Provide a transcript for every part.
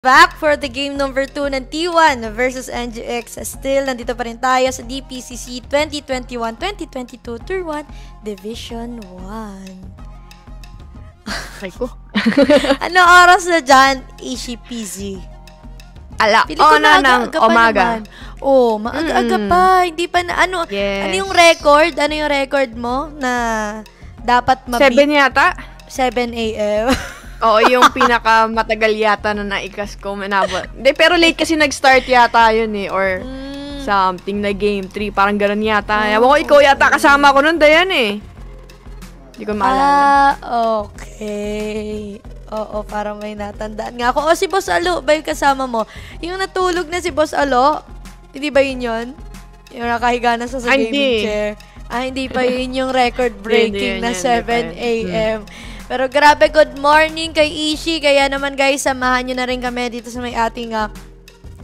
Back for the game number 2 ng T1 versus NGX. Still, nandito pa rin tayo sa DPCC 2021-2022 Tour 1 Division 1. Ay ko. ano oras na dyan? Peasy. Ala, Pili ko oh, na, ng umaga. naman. Oh, maaga-aga Mm. pa. Hindi pa na, ano, Yes. ano yung record? Ano yung record mo na dapat mabit? Seven yata? 7 a.m. Oo, yung pinaka matagal yata na naikas ko manabot. Hindi, pero late kasi nag-start yata yun eh. Or Mm. something na game 3. Parang ganun yata. Ewan ko, ikaw yata kasama ko nun, Dayan eh. Hindi ko maalala. Ah, okay. Oo, parang may natandaan nga ako. O, si Boss Alo, ba yung kasama mo? Yung natulog na si Boss Alo, hindi ba yun yun? Yung nakahiga na sa, sa Ah, gaming chair. Ah, hindi pa yun yung record-breaking na yun, yun, 7 hindi pa yun. a.m. Pero grabe, good morning kay Ishi. Kaya naman guys, samahan nyo na rin kami dito sa may ating ah,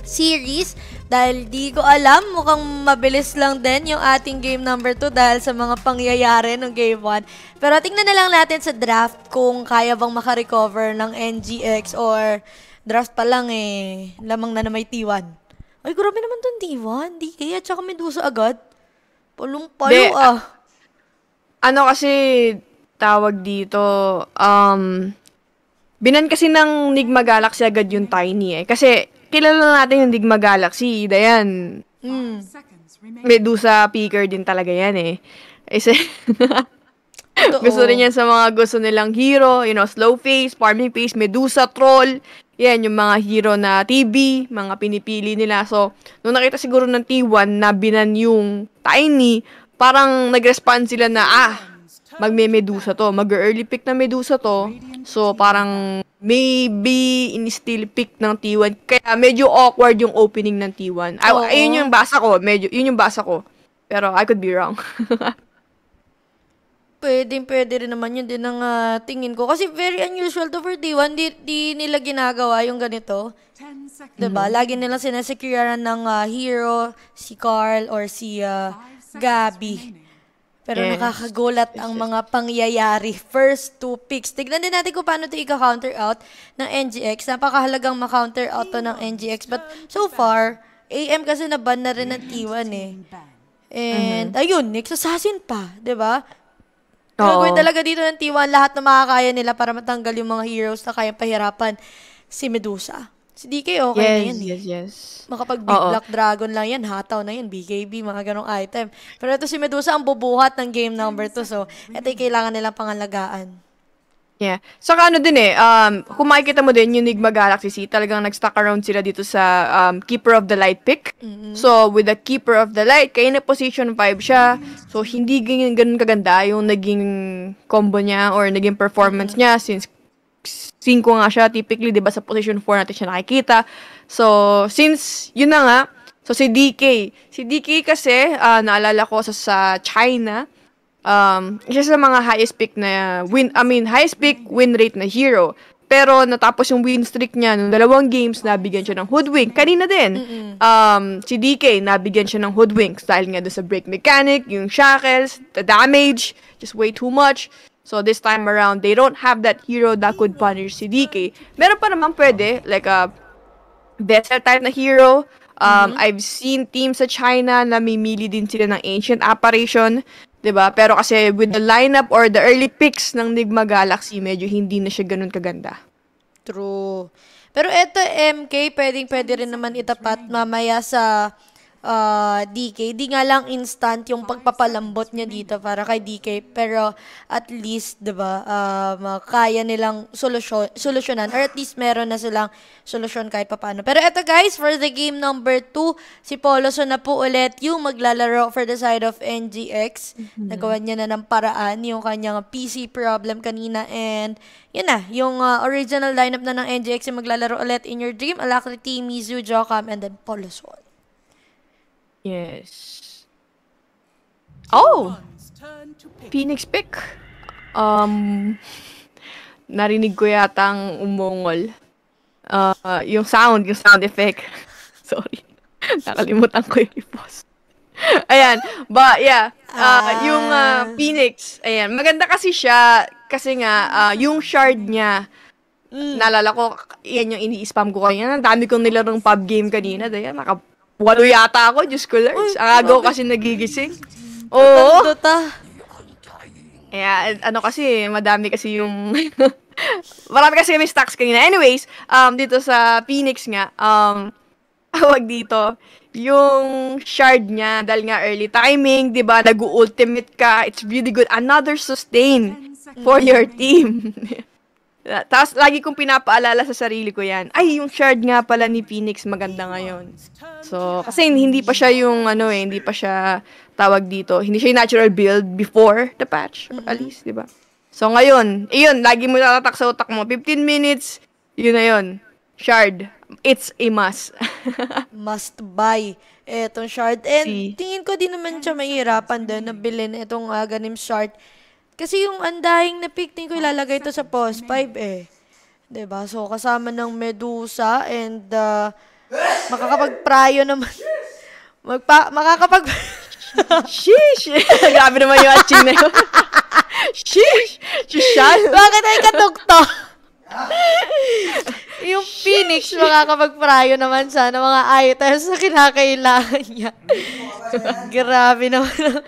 series. Dahil di ko alam, mukhang mabilis lang din yung ating game number 2 dahil sa mga pangyayari ng game 1. Pero tingnan na lang natin sa draft kung kaya bang makarecover ng NGX or draft pa lang eh. Lamang na na may T1. Ay, grabe naman tong T1. Di kaya, tsaka Medusa agad. Palong-palo Di, ah. Ano kasi tawag dito, um, binan kasi ng Nigma Galaxy agad yung Tiny eh. Kasi kilala natin yung Nigma Galaxy, Dayan. Hmm. Medusa picker din talaga yan eh. Kasi, gusto rin yan sa mga gusto nilang hero, you know, slow face, farming face, Medusa, troll. Yan, yung mga hero na TB, mga pinipili nila. So, nung nakita siguro ng T1 na binan yung Tiny, parang nag-respond sila na, ah, magme-Medusa to, mag-early pick na Medusa to. So, parang maybe in-still pick ng T1. Kaya medyo awkward yung opening ng T1. Ay, Oo. ayun yung basa ko. Medyo, yun yung basa ko. Pero I could be wrong. Pwede, pwede rin naman yun din ang ah, tingin ko. Kasi very unusual to for D1. Di, di nila ginagawa yung ganito. Diba? Lagi nilang sinesecurean ng ah, hero, si Carl, or si ah, Gabby. Pero Yes. nakakagulat ang mga pangyayari. First two picks. Tignan din natin kung paano ito i-counter out ng NGX. Napakahalagang ma-counter out to ng NGX. But so far, AM kasi naban na rin ng T1 eh. And, ayun, Next Assassin pa. 'di ba? Gagawin talaga dito ng T1 lahat na makakaya nila para matanggal yung mga heroes na kayang pahirapan si Medusa. Si DK okay na yes, yan eh. yes, yes. Makapag Big. Black Dragon lang yan, hataw na yan, BKB, mga ganong item. Pero ito si Medusa ang bubuhat ng game number 2, so ito yung kailangan nilang pangalagaan. Yeah. Saka ano din eh, um, kung makikita mo din yung Nigma Galaxy C, talagang nag-stuck around sila dito sa um, Keeper of the Light pick. So, with the Keeper of the Light, kaya na position 5 siya. So, hindi ganyan, ganun kaganda yung naging combo niya or naging performance niya since 5 nga siya typically, 'di ba sa position 4 natin siya nakikita. So, since yun na nga, so si DK, si DK kasi ah, naalala ko sa, sa China, um, isa sa mga highest pick na win, I mean, highest pick win rate na hero. Pero natapos yung win streak niya nung dalawang games, nabigyan siya ng hoodwink. Kanina din, um, si DK, nabigyan siya ng hoodwinks dahil nga doon sa break mechanic, yung shackles, the damage, just way too much. So this time around, they don't have that hero that could punish si DK. Meron pa naman pwede, like a vessel type na hero. Um, I've seen teams sa China na mimili din sila ng Ancient Apparition. 'di ba Pero kasi with the lineup or the early picks ng Nigma Galaxy, medyo hindi na siya ganun kaganda. True. Pero eto MK, pwedeng pwede rin naman itapat mamaya sa ah, DK. Di nga lang instant yung pagpapalambot niya dito para kay DK. Pero at least, di ba, um, kaya nilang solusyon, solusyonan or at least meron na silang solusyon kahit papano. Pero eto guys, for the game number 2, si Poloso na po ulit yung maglalaro for the side of NGX. Nagawa niya na ng paraan yung kanyang PC problem kanina and yun na, yung uh, original lineup na ng NGX yung maglalaro ulit in your dream. Alacrity, Mizu, Jokam, and then Polosol. Yes. Oh! Phoenix pick. Um, narinig ko yatang umungol. Uh, yung sound, yung sound effect. Sorry. Nakalimutan ko yung i-post. ayan. But, yeah. Uh, yung uh, Phoenix, ayan. Maganda kasi siya, kasi nga, uh, yung shard niya, Naalala ko, yan yung ini-spam ko kanina. Ang dami kong nilarong pub game kanina. Dahil naka walo yata ako, Diyos ko Lord. Ang aga ko kasi nagigising. Oo. Dota. Kaya, ano kasi, madami kasi yung... marami kasi kami stocks kanina. Anyways, um, dito sa Phoenix nga, um, tawag dito, yung shard niya, dahil nga early timing, di ba, nag-ultimate ka, it's really good. Another sustain for your team. Tapos, lagi kong pinapaalala sa sarili ko yan. Ay, yung shard nga pala ni Phoenix maganda ngayon. So, kasi hindi pa siya yung, ano eh, hindi pa siya tawag dito. Hindi siya yung natural build before the patch, at least, di ba? So, ngayon, iyon, lagi mo natatak sa utak mo. 15 minutes, yun na yun. Shard. It's a must. Must buy etong shard. And Si- tingin ko din naman siya mahirapan din na bilhin itong uh, ganim shard. Kasi yung andahing na pick, tingin ko ilalagay ito sa post 5 eh. ba So, kasama ng Medusa and uh, makakapag-pryo naman. Magpa makakapag... Sheesh! Grabe naman yung atching na yun. Sheesh! Shushal! Bakit ay katugto? yung Phoenix, makakapag-pryo naman siya ng mga items na kinakailangan niya. Grabe naman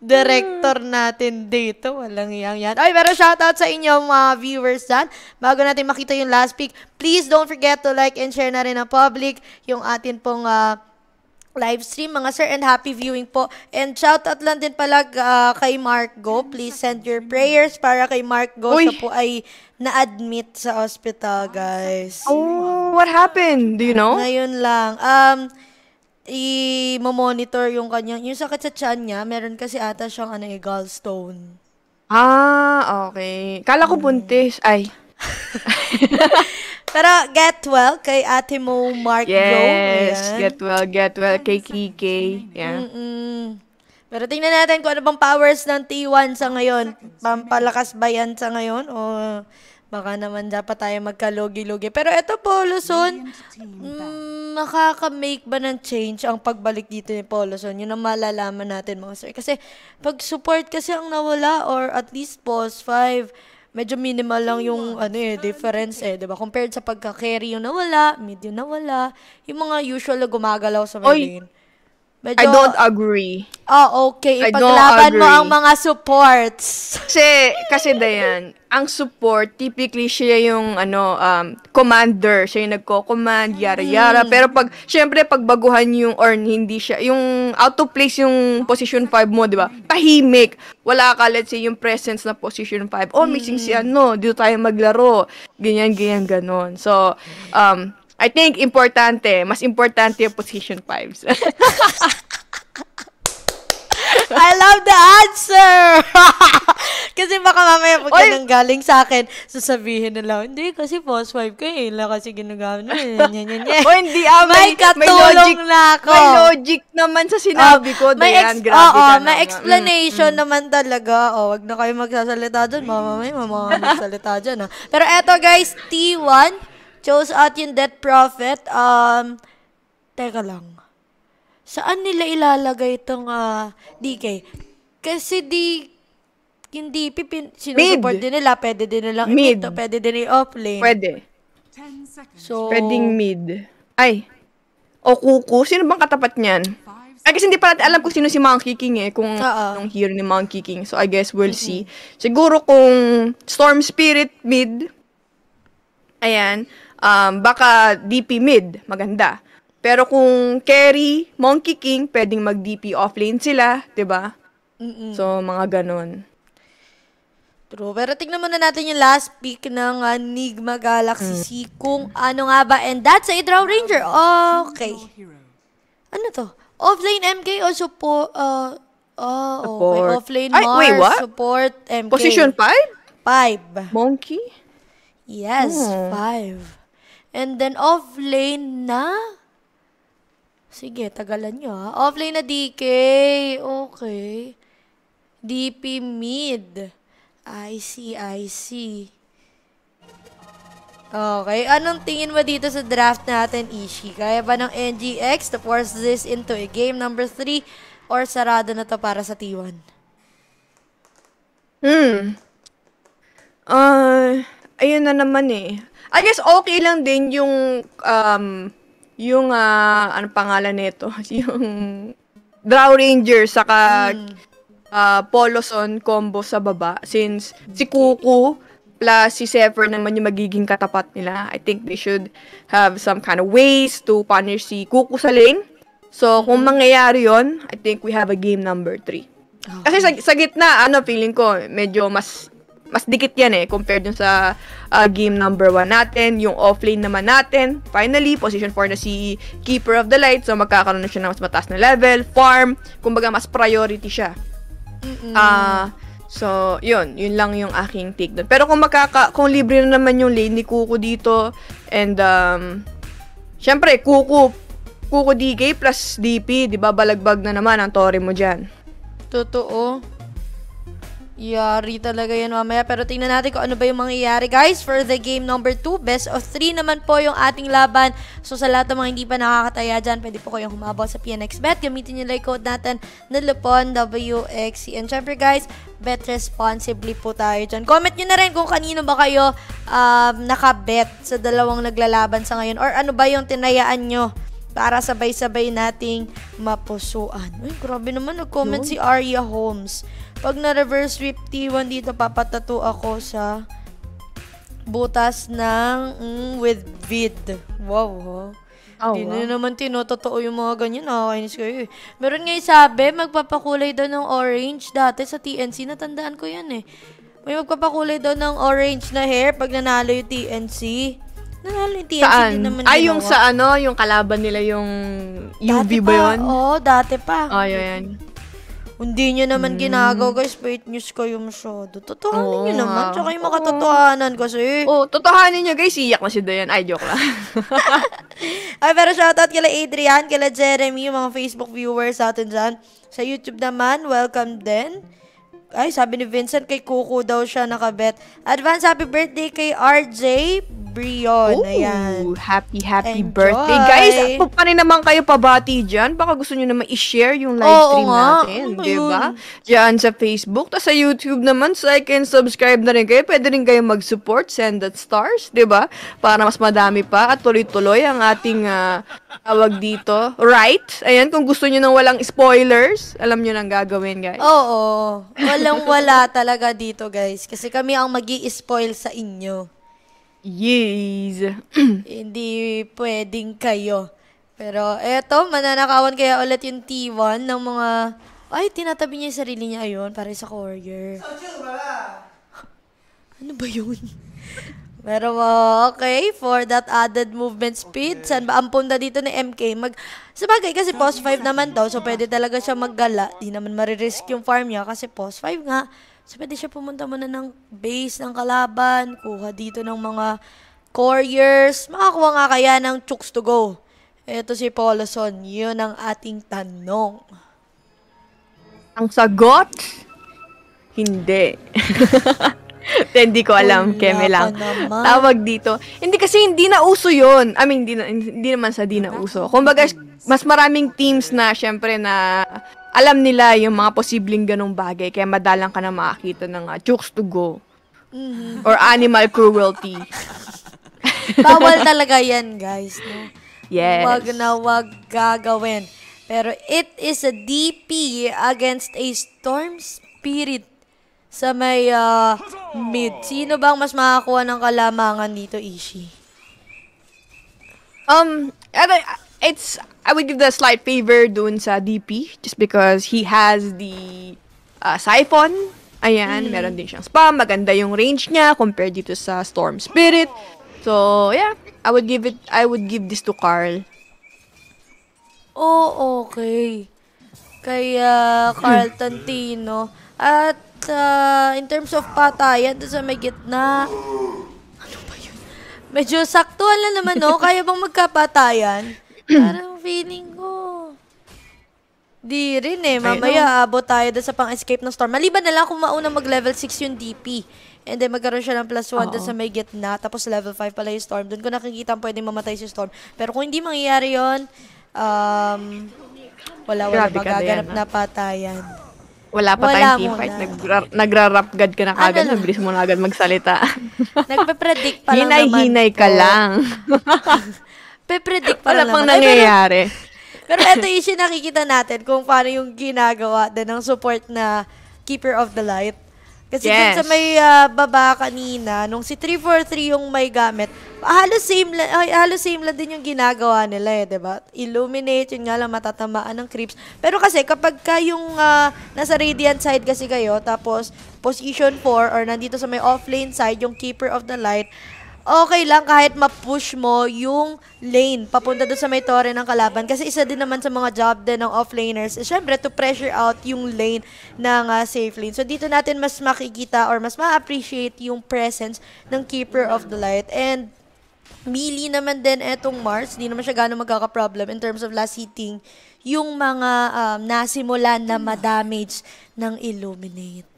director natin dito. Walang iyang yan. Ay, pero shoutout sa inyo mga viewers dyan. Bago natin makita yung last pick, please don't forget to like and share na rin ng public yung atin pong ah, live stream, mga sir, and happy viewing po. And shoutout lang din pala ah, kay Mark Go. Please send your prayers para kay Mark Go. Uy. Siya po ay na-admit sa hospital, guys. Oh, what happened? Do you know? Ngayon lang. Um, i-monitor yung kanyang, yung sakit sa tiyan niya, meron kasi ata siyang ano, eh, gallstone. Ah, okay. Kala ko buntis. Ay. Pero get well kay Ate Mo Mark. Yes. Ayan. Get well, get well. Kay Kike. Yeah. Mm-mm. Pero tingnan natin kung ano bang powers ng T1 sa ngayon. Pampalakas ba yan sa ngayon? O baka naman dapat tayo magkalugi-lugi. Pero ito po, Luzon, mm, makaka-make ba ng change ang pagbalik dito ni Poloson? Yun ang malalaman natin mga sir. Kasi pag support kasi ang nawala or at least pause 5, medyo minimal lang yung ano eh, difference eh, 'di ba? Compared sa pagka-carry yung nawala, mid yung nawala, yung mga usual na gumagalaw sa Oy, lane. Medyo, I don't agree. Ah, okay. Ipaglaban mo ang mga supports. Kasi, kasi Dayan, ang support, typically siya yung, ano, um, commander. Siya yung nagko-command, yara-yara. Pero pag, syempre, pag baguhan yung, or hindi siya, yung out of place yung position 5 mo, di ba? Tahimik. Wala ka, let's say, yung presence na position 5. Oh, missing si ano, dito tayo maglaro. Ganyan, ganyan, ganon. So, um, I think, importante, mas importante yung position 5s. I love the answer! kasi baka mamaya pag Oy! ganun galing sa akin, sasabihin nila, hindi kasi post 5 ko eh, lang kasi ginagamit yan, yan. o, hindi, ah, May may, katulong logic, na ako. May logic naman sa sinabi ko, may Dayan. ex- Grabe oo, ka may explanation naman talaga. O, wag na kayo magsasalita dyan. Mama, may mama magsalita dyan. Ha? Pero eto guys, T1 chose out yung Death Prophet. Um, teka lang. Saan nila ilalagay itong ah, DK? Kasi di, yung DP, pin, sinusupport din nila. Pwede din nilang Mid. i-mid. Pwede din i-offlane. Pwede. So, Pwedeng mid. Ay. O Kuku. Sino bang katapat niyan? Ay, kasi hindi pa natin alam kung sino si Monkey King eh. Kung anong hero ni Monkey King. So, I guess we'll see. Siguro kung Storm Spirit mid. Ayan. Um, baka DP mid. Maganda. Pero kung carry, Monkey King, pwedeng mag-DP offlane sila. 'di ba? mm So, mga ganon. True. Pero tignan muna natin yung last pick ng uh, Nigma Galaxy Mm. C kung ano nga ba. And that's a Draw Ranger. Okay. Ano to? Offlane MK o support? Uh, oh, okay. Support. Offlane Ay, Mars, wait, what? support MK. Position 5? 5. Monkey? Yes, Hmm. 5. And then offlane na? Sige, tagalan nyo ha. Offlane na DK. Okay. DP mid. I see, I see. Okay, anong tingin mo dito sa draft natin, Ishi? Kaya ba ng NGX to force this into a game number 3 or sarado na to para sa T1? Hmm. Ah, ayun na naman eh. I guess okay lang din yung um yung ah ano pangalan nito, yung Draw Ranger saka ah, Poloson combo sa baba since si Kuku plus si Zephyr naman yung magiging katapat nila. I think they should have some kind of ways to punish si Kuku sa lane. So, kung mangyayari yon I think we have a game number 3. Kasi sa, sa gitna, ano, feeling ko, medyo mas mas dikit yan eh, compared dun sa ah, game number 1 natin. Yung offlane naman natin, finally, position 4 na si Keeper of the Light. So, magkakaroon na siya ng mas mataas na level, farm, kumbaga mas priority siya. Ah, so, yun, yun lang yung aking take doon. Pero kung makaka, kung libre na naman yung lane ni Kuko dito, and, um, syempre, Kuko, Kuko DK plus DP, di ba, balagbag na naman ang tore mo dyan. Totoo. Yari talaga yan mamaya. Pero tingnan natin kung ano ba yung mangyayari. Guys, for the game number 2, best of 3 naman po yung ating laban. So sa lahat ng mga hindi pa nakakataya dyan, pwede po kayong humabol sa PNXBet. Gamitin nyo like code natin na Lupon WXC. And syempre guys, bet responsibly po tayo dyan. Comment nyo na rin kung kanino ba kayo um, nakabet sa dalawang naglalaban sa ngayon. Or ano ba yung tinayaan nyo para sabay-sabay nating mapusuan. Ay, grabe naman. Nag-comment si Arya Holmes. Pag na-reverse sweep T1 dito, papatato ako sa butas ng mm, with vid. Wow, ha? Oh, Hindi na naman tinototoo yung mga ganyan. Nakakainis kayo eh. Meron nga yung sabi, magpapakulay daw ng orange dati sa TNC. Natandaan ko yan eh. May magpapakulay daw ng orange na hair pag nanalo yung TNC. Nanalo yung TNC Saan? din naman Ay, yung ginawa. sa ano, yung kalaban nila yung UV Dati ba pa, yun? Oo, dati pa. Ay, yan. Hindi nyo naman ginagawa, guys. Fake news kayo masyado. Totohanin. Oo nyo naman. Tsaka yung makatotohanan kasi. Oh, totohanin nyo guys, iyak na si Dayan. Ay, joke lang. Ay, pero shoutout kila Adrian, kila Jeremy, yung mga Facebook viewers natin dyan. Sa YouTube naman, welcome din. Ay, sabi ni Vincent, kay Kuku daw siya nakabet. Advance happy birthday kay RJ Brion. Ayan. Ooh, happy, happy Enjoy. birthday. Guys, kung pa rin naman kayo pabati dyan, baka gusto nyo naman i-share yung live Oo stream nga. natin. Ano di ba? Diyan sa Facebook. Tapos sa YouTube naman, like and subscribe na rin kayo. Pwede rin kayo mag-support, send that stars, di ba? Para mas madami pa at tuloy-tuloy ang ating ah, tawag dito. Right? Ayan, kung gusto nyo nang walang spoilers, alam nyo nang gagawin, guys. Oo. Walang wala talaga dito, guys. Kasi kami ang mag spoil sa inyo. Yes. Hindi pwedeng kayo. Pero eto, mananakawan kaya ulit yung T1 ng mga... Ay, tinatabi niya yung sarili niya ayun, para sa courier. Ano ba yun? Pero uh, okay, for that added movement speed, saan ba ang punta dito ni MK? Mag, sabagay kasi post 5 naman daw, so pwede talaga siya maggala. Di naman maririsk yung farm niya kasi post 5 nga. So pwede siya pumunta muna ng base ng kalaban, kuha dito ng mga couriers, makakuha nga kaya ng chooks to go. Ito si Poloson, yun ang ating tanong. Ang sagot, hindi. hindi ko alam, Wala keme lang. Tawag dito. Hindi kasi hindi na uso yun. I mean, hindi, na, hindi naman sa di na uso. Kumbaga, mas maraming teams na, syempre, na alam nila yung mga posibleng ganong bagay. Kaya madalang ka na makakita ng uh, chooks to go. Mhm. Or animal cruelty. Bawal talaga yan, guys. No? Yes. Wag na wag gagawin. Pero it is a DP against a Storm Spirit sa may ah, mid. Sino bang mas makakuha ng kalamangan dito, Ishi? Um, it's, I would give the slight favor dun sa DP just because he has the uh, siphon. Ayan, meron din siyang spam. Maganda yung range niya compared dito sa Storm Spirit. So, yeah, I would give it, I would give this to Carl. Oh, okay. Kaya Carlton Tino. At ah, in terms of patayan, doon sa may gitna, ano ba yun? Medyo saktuhan lang naman, no? Kaya bang magkapatayan? Parang feeling ko. Di rin eh. Mamaya abot tayo doon sa pang-escape ng storm. Maliban na lang kung mauna mag-level 6 yung DP. And then magkaroon siya ng plus 1 doon sa may gitna. Tapos level 5 pala yung storm. Doon ko nakikita ang pwedeng mamatay si storm. Pero kung hindi mangyayari yon um, wala, wala Grabe magaganap na patayan. Wala pa Wala tayong team fight. Nagra- nagra-rap god ka na Ano kagad. lang? Mabilis mo na agad magsalita. Nagpe-predict pa lang naman. Hinay-hinay ka lang. Pe-predict pa Wala lang pang naman. Ay, pero- nangyayari. Pero ito yung nakikita natin kung paano yung ginagawa din ng support na Keeper of the Light. Kasi dun Yes. sa may ah, baba kanina, nung si 343 yung may gamit, halos same, ay, halos same lang din yung ginagawa nila eh, ba? Illuminate, yun nga lang matatamaan ng creeps. Pero kasi kapag ka yung ah, nasa radiant side kasi kayo, tapos position 4 or nandito sa may offlane side, yung Keeper of the Light, okay lang kahit ma-push mo yung lane papunta doon sa may tore ng kalaban. Kasi isa din naman sa mga job din ng offlaners, syempre to pressure out yung lane ng ah, safe lane. So dito natin mas makikita or mas ma-appreciate yung presence ng Keeper of the Light. And melee naman din etong Mars, hindi naman siya gano'ng magkaka-problem in terms of last hitting yung mga um, nasimulan na ma-damage ng Illuminate.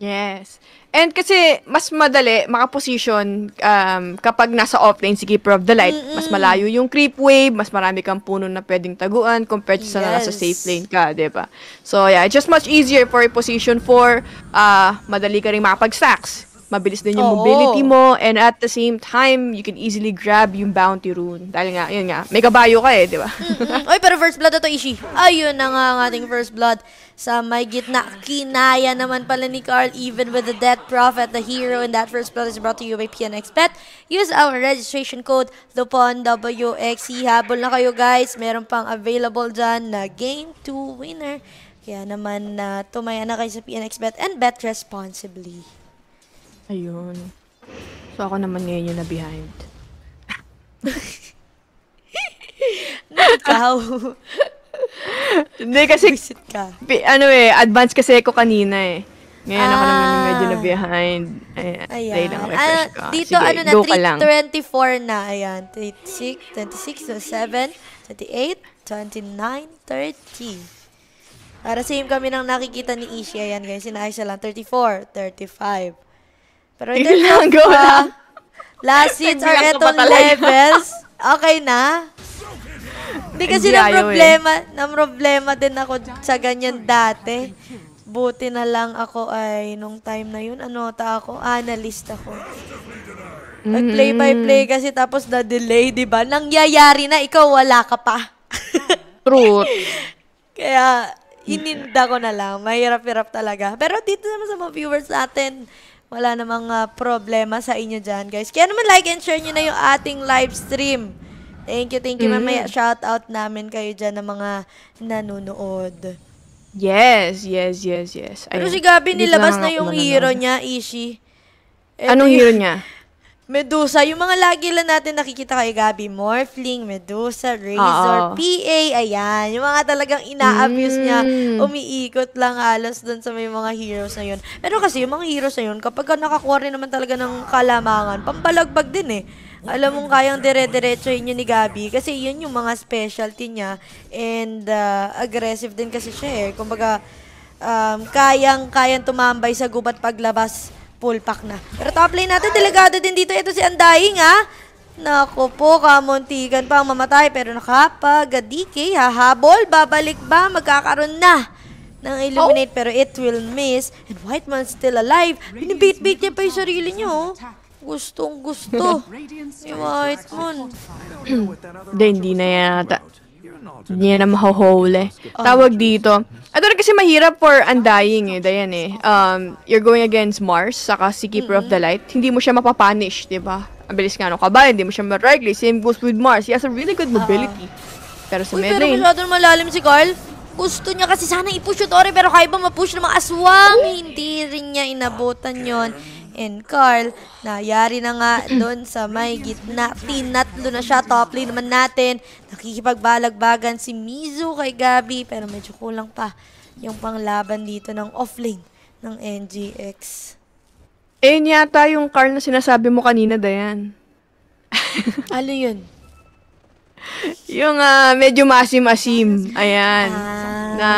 Yes. And kasi mas madali makaposition um, kapag nasa offlane si Keeper of the Light. Mas malayo yung creep wave, mas marami kang puno na pwedeng taguan compared sa na nasa Yes. safe lane ka, 'di ba? So yeah, it's just much easier for position 4. Uh, madali ka rin makapag-stacks. Mabilis din yung Oo. mobility mo and at the same time, you can easily grab yung bounty rune. Dahil nga, yun nga, may kabayo ka eh, di ba? Oy, pero first blood na to, Ishi. Ayun na nga ang ating first blood sa may gitna. Kinaya naman pala ni Carl even with the Death Prophet, the hero in that first blood is brought to you by PNXPet. Use our registration code, LUPONWXE. Habol na kayo guys. Meron pang available dyan na game 2 winner. Kaya naman na tumaya na kayo sa PNXBet and bet responsibly. Ayun. So ako naman ngayon yung na behind. Ikaw. Hindi kasi Visit ka. Pi- ano eh, advance kasi ako kanina eh. Ngayon ako naman yung medyo Ah. na behind. Ayan. Ayan. Play lang, Ah, refresh ka. dito Sige, ano na, go ka lang. 324 na. Ayan. 26, 26, 27, 28, 29, 30. Para same kami nang nakikita ni Ishi. Ayan guys, sinayos siya lang. 34, 35. Pero terms lang, go lang. last ka pa etong levels, okay na. Hindi kasi na ayaw eh. problema, na problema din ako sa ganyan dati. Buti na lang ako ay, nung time na yun, ano ta ako, analyst ako. Nag-play by play kasi tapos na-delay, di ba? Nangyayari na, ikaw wala ka pa. Truth. Kaya, ininda ko na lang. Mahirap-hirap talaga. Pero dito naman sa mga viewers natin, wala namang ah, problema sa inyo dyan, guys. Kaya naman like and share nyo na yung ating live stream. Thank you, thank you. Mamaya, shout out namin kayo dyan ng mga nanonood. Yes, yes, yes, yes. Pero Ayun. si Gabi, nilabas na ako yung hero niya, Ishi. Anong yung- hero niya? Medusa. Yung mga lagi lang natin nakikita kay Gabi. Morphling, Medusa, Razor, Oo. PA, ayan. Yung mga talagang ina-abuse niya, Mm. umiikot lang halos dun sa may mga heroes na yun. Pero kasi yung mga heroes na yun, kapag ka nakakuha rin naman talaga ng kalamangan, pambalagbag din eh. Alam mong kayang dire-diretsohin yun ni Gabi kasi yun yung mga specialty niya and uh, aggressive din kasi siya eh. Kumbaga, um, kayang kayang tumambay sa gubat paglabas full pack na. Pero top lane natin, delegado din dito. Ito si Undying, ha? Naku po, kamuntikan pa ang mamatay. Pero nakapag DK, hahabol, babalik ba? Magkakaroon na ng illuminate pero it will miss. And Whiteman's still alive. Binibait-bait niya pa yung sarili niya, oh. Gustong gusto. Si Whiteman. Hindi, hindi na yata. Hindi niya na mahuhuli. Tawag dito. Ito rin kasi mahirap for undying eh, Dayan eh. Um, you're going against Mars, saka si Keeper of the Light. Hindi mo siya mapapunish, di ba? Ang bilis nga nung kabayan, hindi mo siya ma-rightly. Same goes with Mars. He has a really good mobility. Pero sa Uy, mid pero masyadong malalim si Carl. Gusto niya kasi sana i-push yung Tori, pero kaya ba ma-push ng mga aswang? Hindi rin niya inabutan yon And Carl, nayari na nga doon sa may gitna. Tinatlo na siya. Top lane naman natin. Nakikipagbalagbagan si Mizu kay Gabi. Pero medyo kulang pa yung panglaban dito ng offlane ng NGX. eh yata yung Carl na sinasabi mo kanina, Dayan. Ano yun? Yung ah, medyo masim-asim. Ayan. Ah. Na,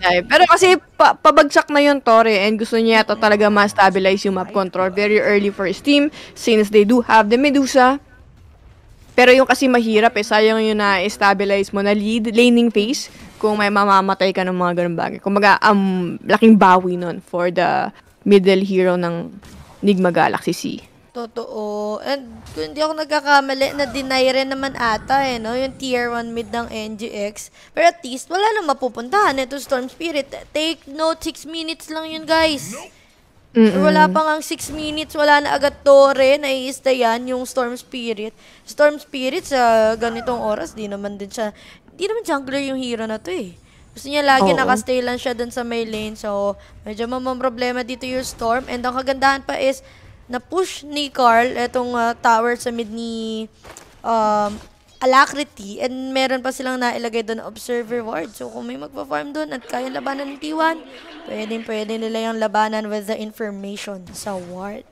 ay, pero kasi pa, pabagsak na yung Tore and gusto niya to talaga ma-stabilize yung map control very early for his team since they do have the Medusa. Pero yung kasi mahirap eh, sayang yung na-stabilize mo na lead laning phase kung may mamamatay ka ng mga ganun bagay. Kumbaga, um, laking bawi nun for the middle hero ng Nigma Galaxy C. Totoo. And kung hindi ako nagkakamali, na-deny rin naman ata eh, no? Yung tier 1 mid ng NGX. Pero at least, wala nang mapupuntahan. Ito Storm Spirit. Take note, 6 minutes lang yun, guys. Mm-mm. Wala pa nga 6 minutes, wala na agad Tore, naiista yan, yung Storm Spirit. Storm Spirit sa ganitong oras, di naman din siya, di naman jungler yung hero na to eh. Gusto niya lagi Oo. nakastay lang siya dun sa may lane, so medyo mamang problema dito yung Storm. And ang kagandahan pa is, na-push ni Carl etong ah, tower sa mid ni um, Alacrity and meron pa silang nailagay doon observer ward. So kung may magpa-farm doon at kaya labanan ng T1, pwedeng pwede nila yung labanan with the information sa ward.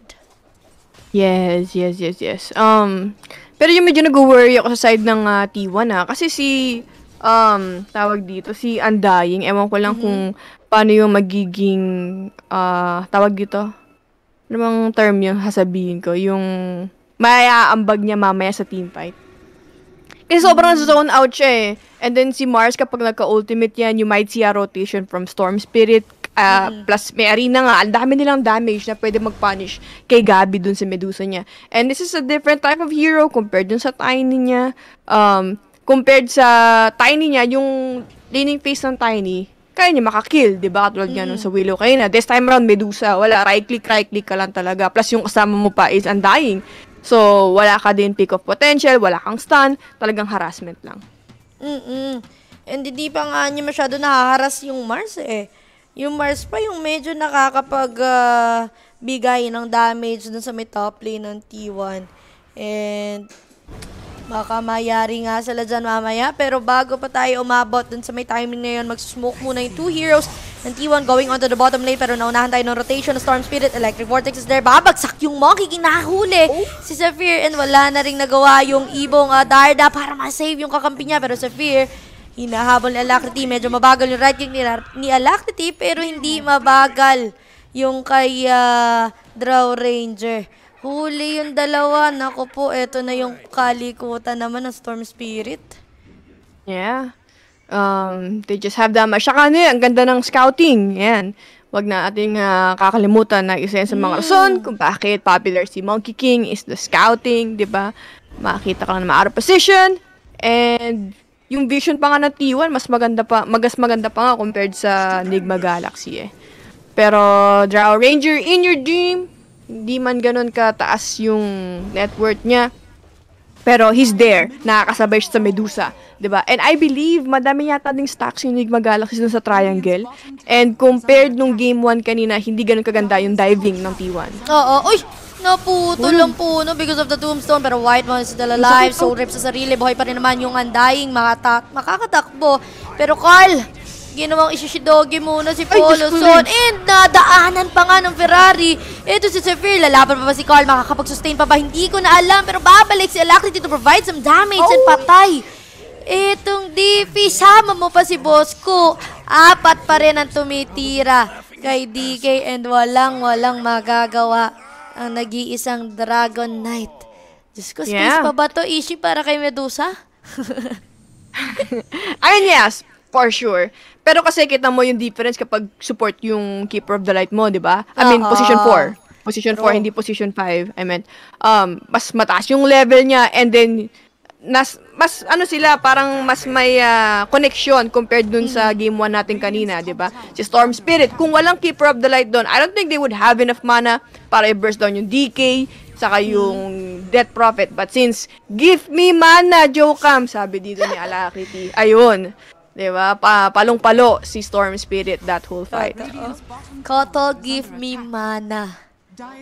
Yes, yes, yes, yes. Um, pero yung medyo nag-worry ako sa side ng ah, T1 ah. Kasi si, um, tawag dito, si Undying, ewan ko lang kung paano yung magiging, ah, tawag dito, ano bang term yung sasabihin ko? Yung mayaambag niya mamaya sa teamfight. Kasi sobrang zone out siya eh. And then si Mars kapag nagka-ultimate yan, you might see a rotation from Storm Spirit, ah, plus may arena nga, ang dami nilang damage na pwede mag-punish kay Gabi dun sa Medusa niya. And this is a different type of hero compared dun sa Tiny niya. Um, compared sa Tiny niya, yung laning phase ng Tiny, kaya niya makakill, di ba? Katulad nga nung sa Willow kayo na. This time around, Medusa, wala, right-click, right-click ka lang talaga. Plus yung kasama mo pa is Undying. So, wala ka din pick of potential, wala kang stun, talagang harassment lang. Mm-mm. And hindi pa nga niya masyado nahaharas yung Mars eh. Yung Mars pa yung medyo nakakapag ah, bigay ng damage dun sa may top lane ng T1. And baka mayari nga sila dyan mamaya. Pero bago pa tayo umabot dun sa may timing na yun, mag-smoke muna yung two heroes ng T1 going onto the bottom lane. Pero naunahan tayo ng rotation ng Storm Spirit. Electric Vortex is there. Babagsak yung Monkey. Kinahuli si Zephyr. And wala na rin nagawa yung ibong ah, Darda para ma-save yung kakampi niya. Pero Zephyr, hinahabol ni Alacrity. Medyo mabagal yung right kick ni, ni Alacrity. Pero hindi mabagal yung kay ah, Draw Ranger. Huli yung dalawa. Naku po, eto na yung kalikutan naman ng Storm Spirit. Yeah. Um, they just have that much. Saka ano ang ganda ng scouting. Yan. Wag na ating ah, kakalimutan na isa sa mga rason kung bakit popular si Monkey King is the scouting, di ba? Makita ka lang na out of position. And yung vision pa nga ng T1, mas maganda pa, magas maganda pa nga compared sa Nigma Galaxy eh. Pero Drow Ranger in your dream, hindi man ganun kataas yung net worth niya. Pero he's there. Nakakasabay siya sa Medusa. ba? And I believe, madami yata ding stacks yung Enigma Galaxy dun sa Triangle. And compared nung Game 1 kanina, hindi ganun kaganda yung diving ng T1. Oo. Uy! Naputo lang po, no? Because of the tombstone. Pero White One is still alive. Soul Rip sa sarili. Buhay pa rin naman yung Undying. Makata makakatakbo. Pero Carl, ginawang isishidogi muna si Poloson. And nadaanan pa nga ng Ferrari. Ito si Zephyr. Lalaban pa ba si Carl? Makakapag-sustain pa ba? Hindi ko na alam. Pero babalik si Alacrity to provide some damage and patay. Itong DP, sama mo pa si Bosco. Apat pa rin ang tumitira kay DK and walang walang magagawa ang nag-iisang Dragon Knight. Diyos ko, space Yeah. pa ba to, Ishi, para kay Medusa? Ayun, yes, for sure. Pero kasi kita mo yung difference kapag support yung Keeper of the Light mo, di ba? I mean, Oo. position 4. Position 4, True. hindi position 5. I meant, um, mas mataas yung level niya and then, nas, mas, ano sila, parang mas may ah, connection compared dun sa game 1 natin kanina, di ba? Si Storm Spirit, kung walang Keeper of the Light doon, I don't think they would have enough mana para i-burst down yung DK, saka yung Death Prophet. But since, give me mana, Jokam, sabi dito ni Alacrity. Ayun. 'Di ba? Pa palong-palo si Storm Spirit that whole fight. Koto, give me mana.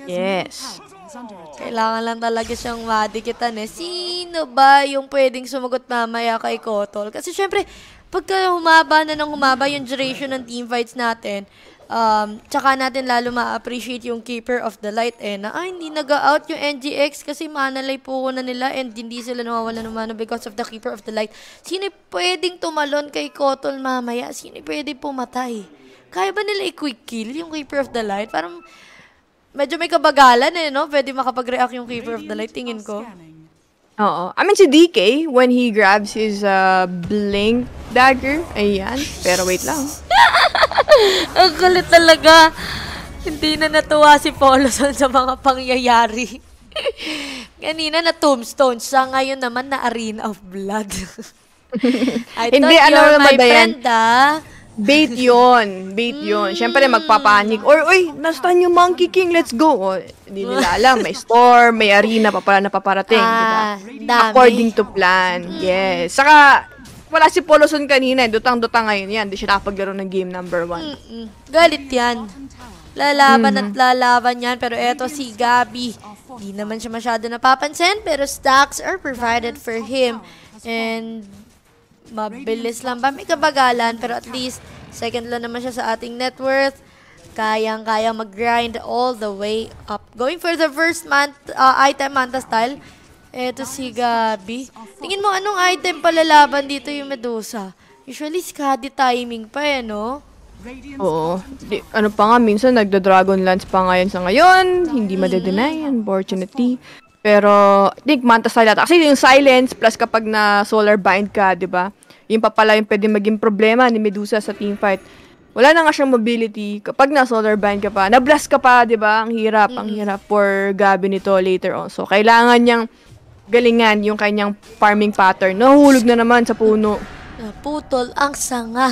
Yes. Kailangan lang talaga siyang madikitan eh. Sino ba yung pwedeng sumagot mamaya kay Kotol? Kasi syempre, pagka humaba na ng humaba yung duration ng teamfights natin, um, tsaka natin lalo ma-appreciate yung Keeper of the Light eh, na ay, hindi nag-out yung NGX kasi manalay po na nila and hindi sila nawawala ng mana because of the Keeper of the Light. Sino pwedeng tumalon kay Kotol mamaya? Sino pwedeng pumatay? Kaya ba nila i-quick kill yung Keeper of the Light? Parang medyo may kabagalan eh, no? Pwede makapag-react yung Keeper of the Light, tingin ko. Oo. I mean, si DK, when he grabs his uh, blink dagger, ayan. Pero wait lang. Ang kulit talaga. Hindi na natuwa si Poloson sa mga pangyayari. Kanina na tombstone siya, ngayon naman na arena of blood. I Hindi, thought ano you're naman my friend, ah. Bait yun. Bait yun. Siyempre, magpapanik. Or, uy, nastan yung Monkey King, let's go. O, hindi nila alam. May storm, may arena pa pala na paparating. Ah, diba? dami. According to plan. Yes. Saka, wala si Poloson kanina. eh. Dutang-dutang ngayon yan. Hindi siya nakapaglaro ng game number one. Mm-mm. Galit yan. Lalaban at lalaban yan. Pero eto si Gabi. Hindi naman siya masyado napapansin. Pero stacks are provided for him. And mabilis lang ba? May kabagalan. Pero at least, second lang naman siya sa ating net worth. Kayang-kaya mag-grind all the way up. Going for the first month, uh, item manta style. Eto si Gabi. Tingin mo, anong item palalaban dito yung Medusa? Usually, skadi timing pa eh, no? Oo. Di, ano pa nga, minsan nagda-dragon lance pa ngayon sa ngayon. Hindi madedenay, unfortunately. Pero, I think Manta style ata. Kasi yung silence, plus kapag na solar bind ka, di ba? Yung pa pala yung pwede maging problema ni Medusa sa team fight. Wala na nga siyang mobility. Kapag na solar bind ka pa, na-blast ka pa, di ba? Ang hirap, ang hirap for Gabi nito later on. So, kailangan niyang galingan yung kanyang farming pattern. Nahulog na naman sa puno. Naputol ang sanga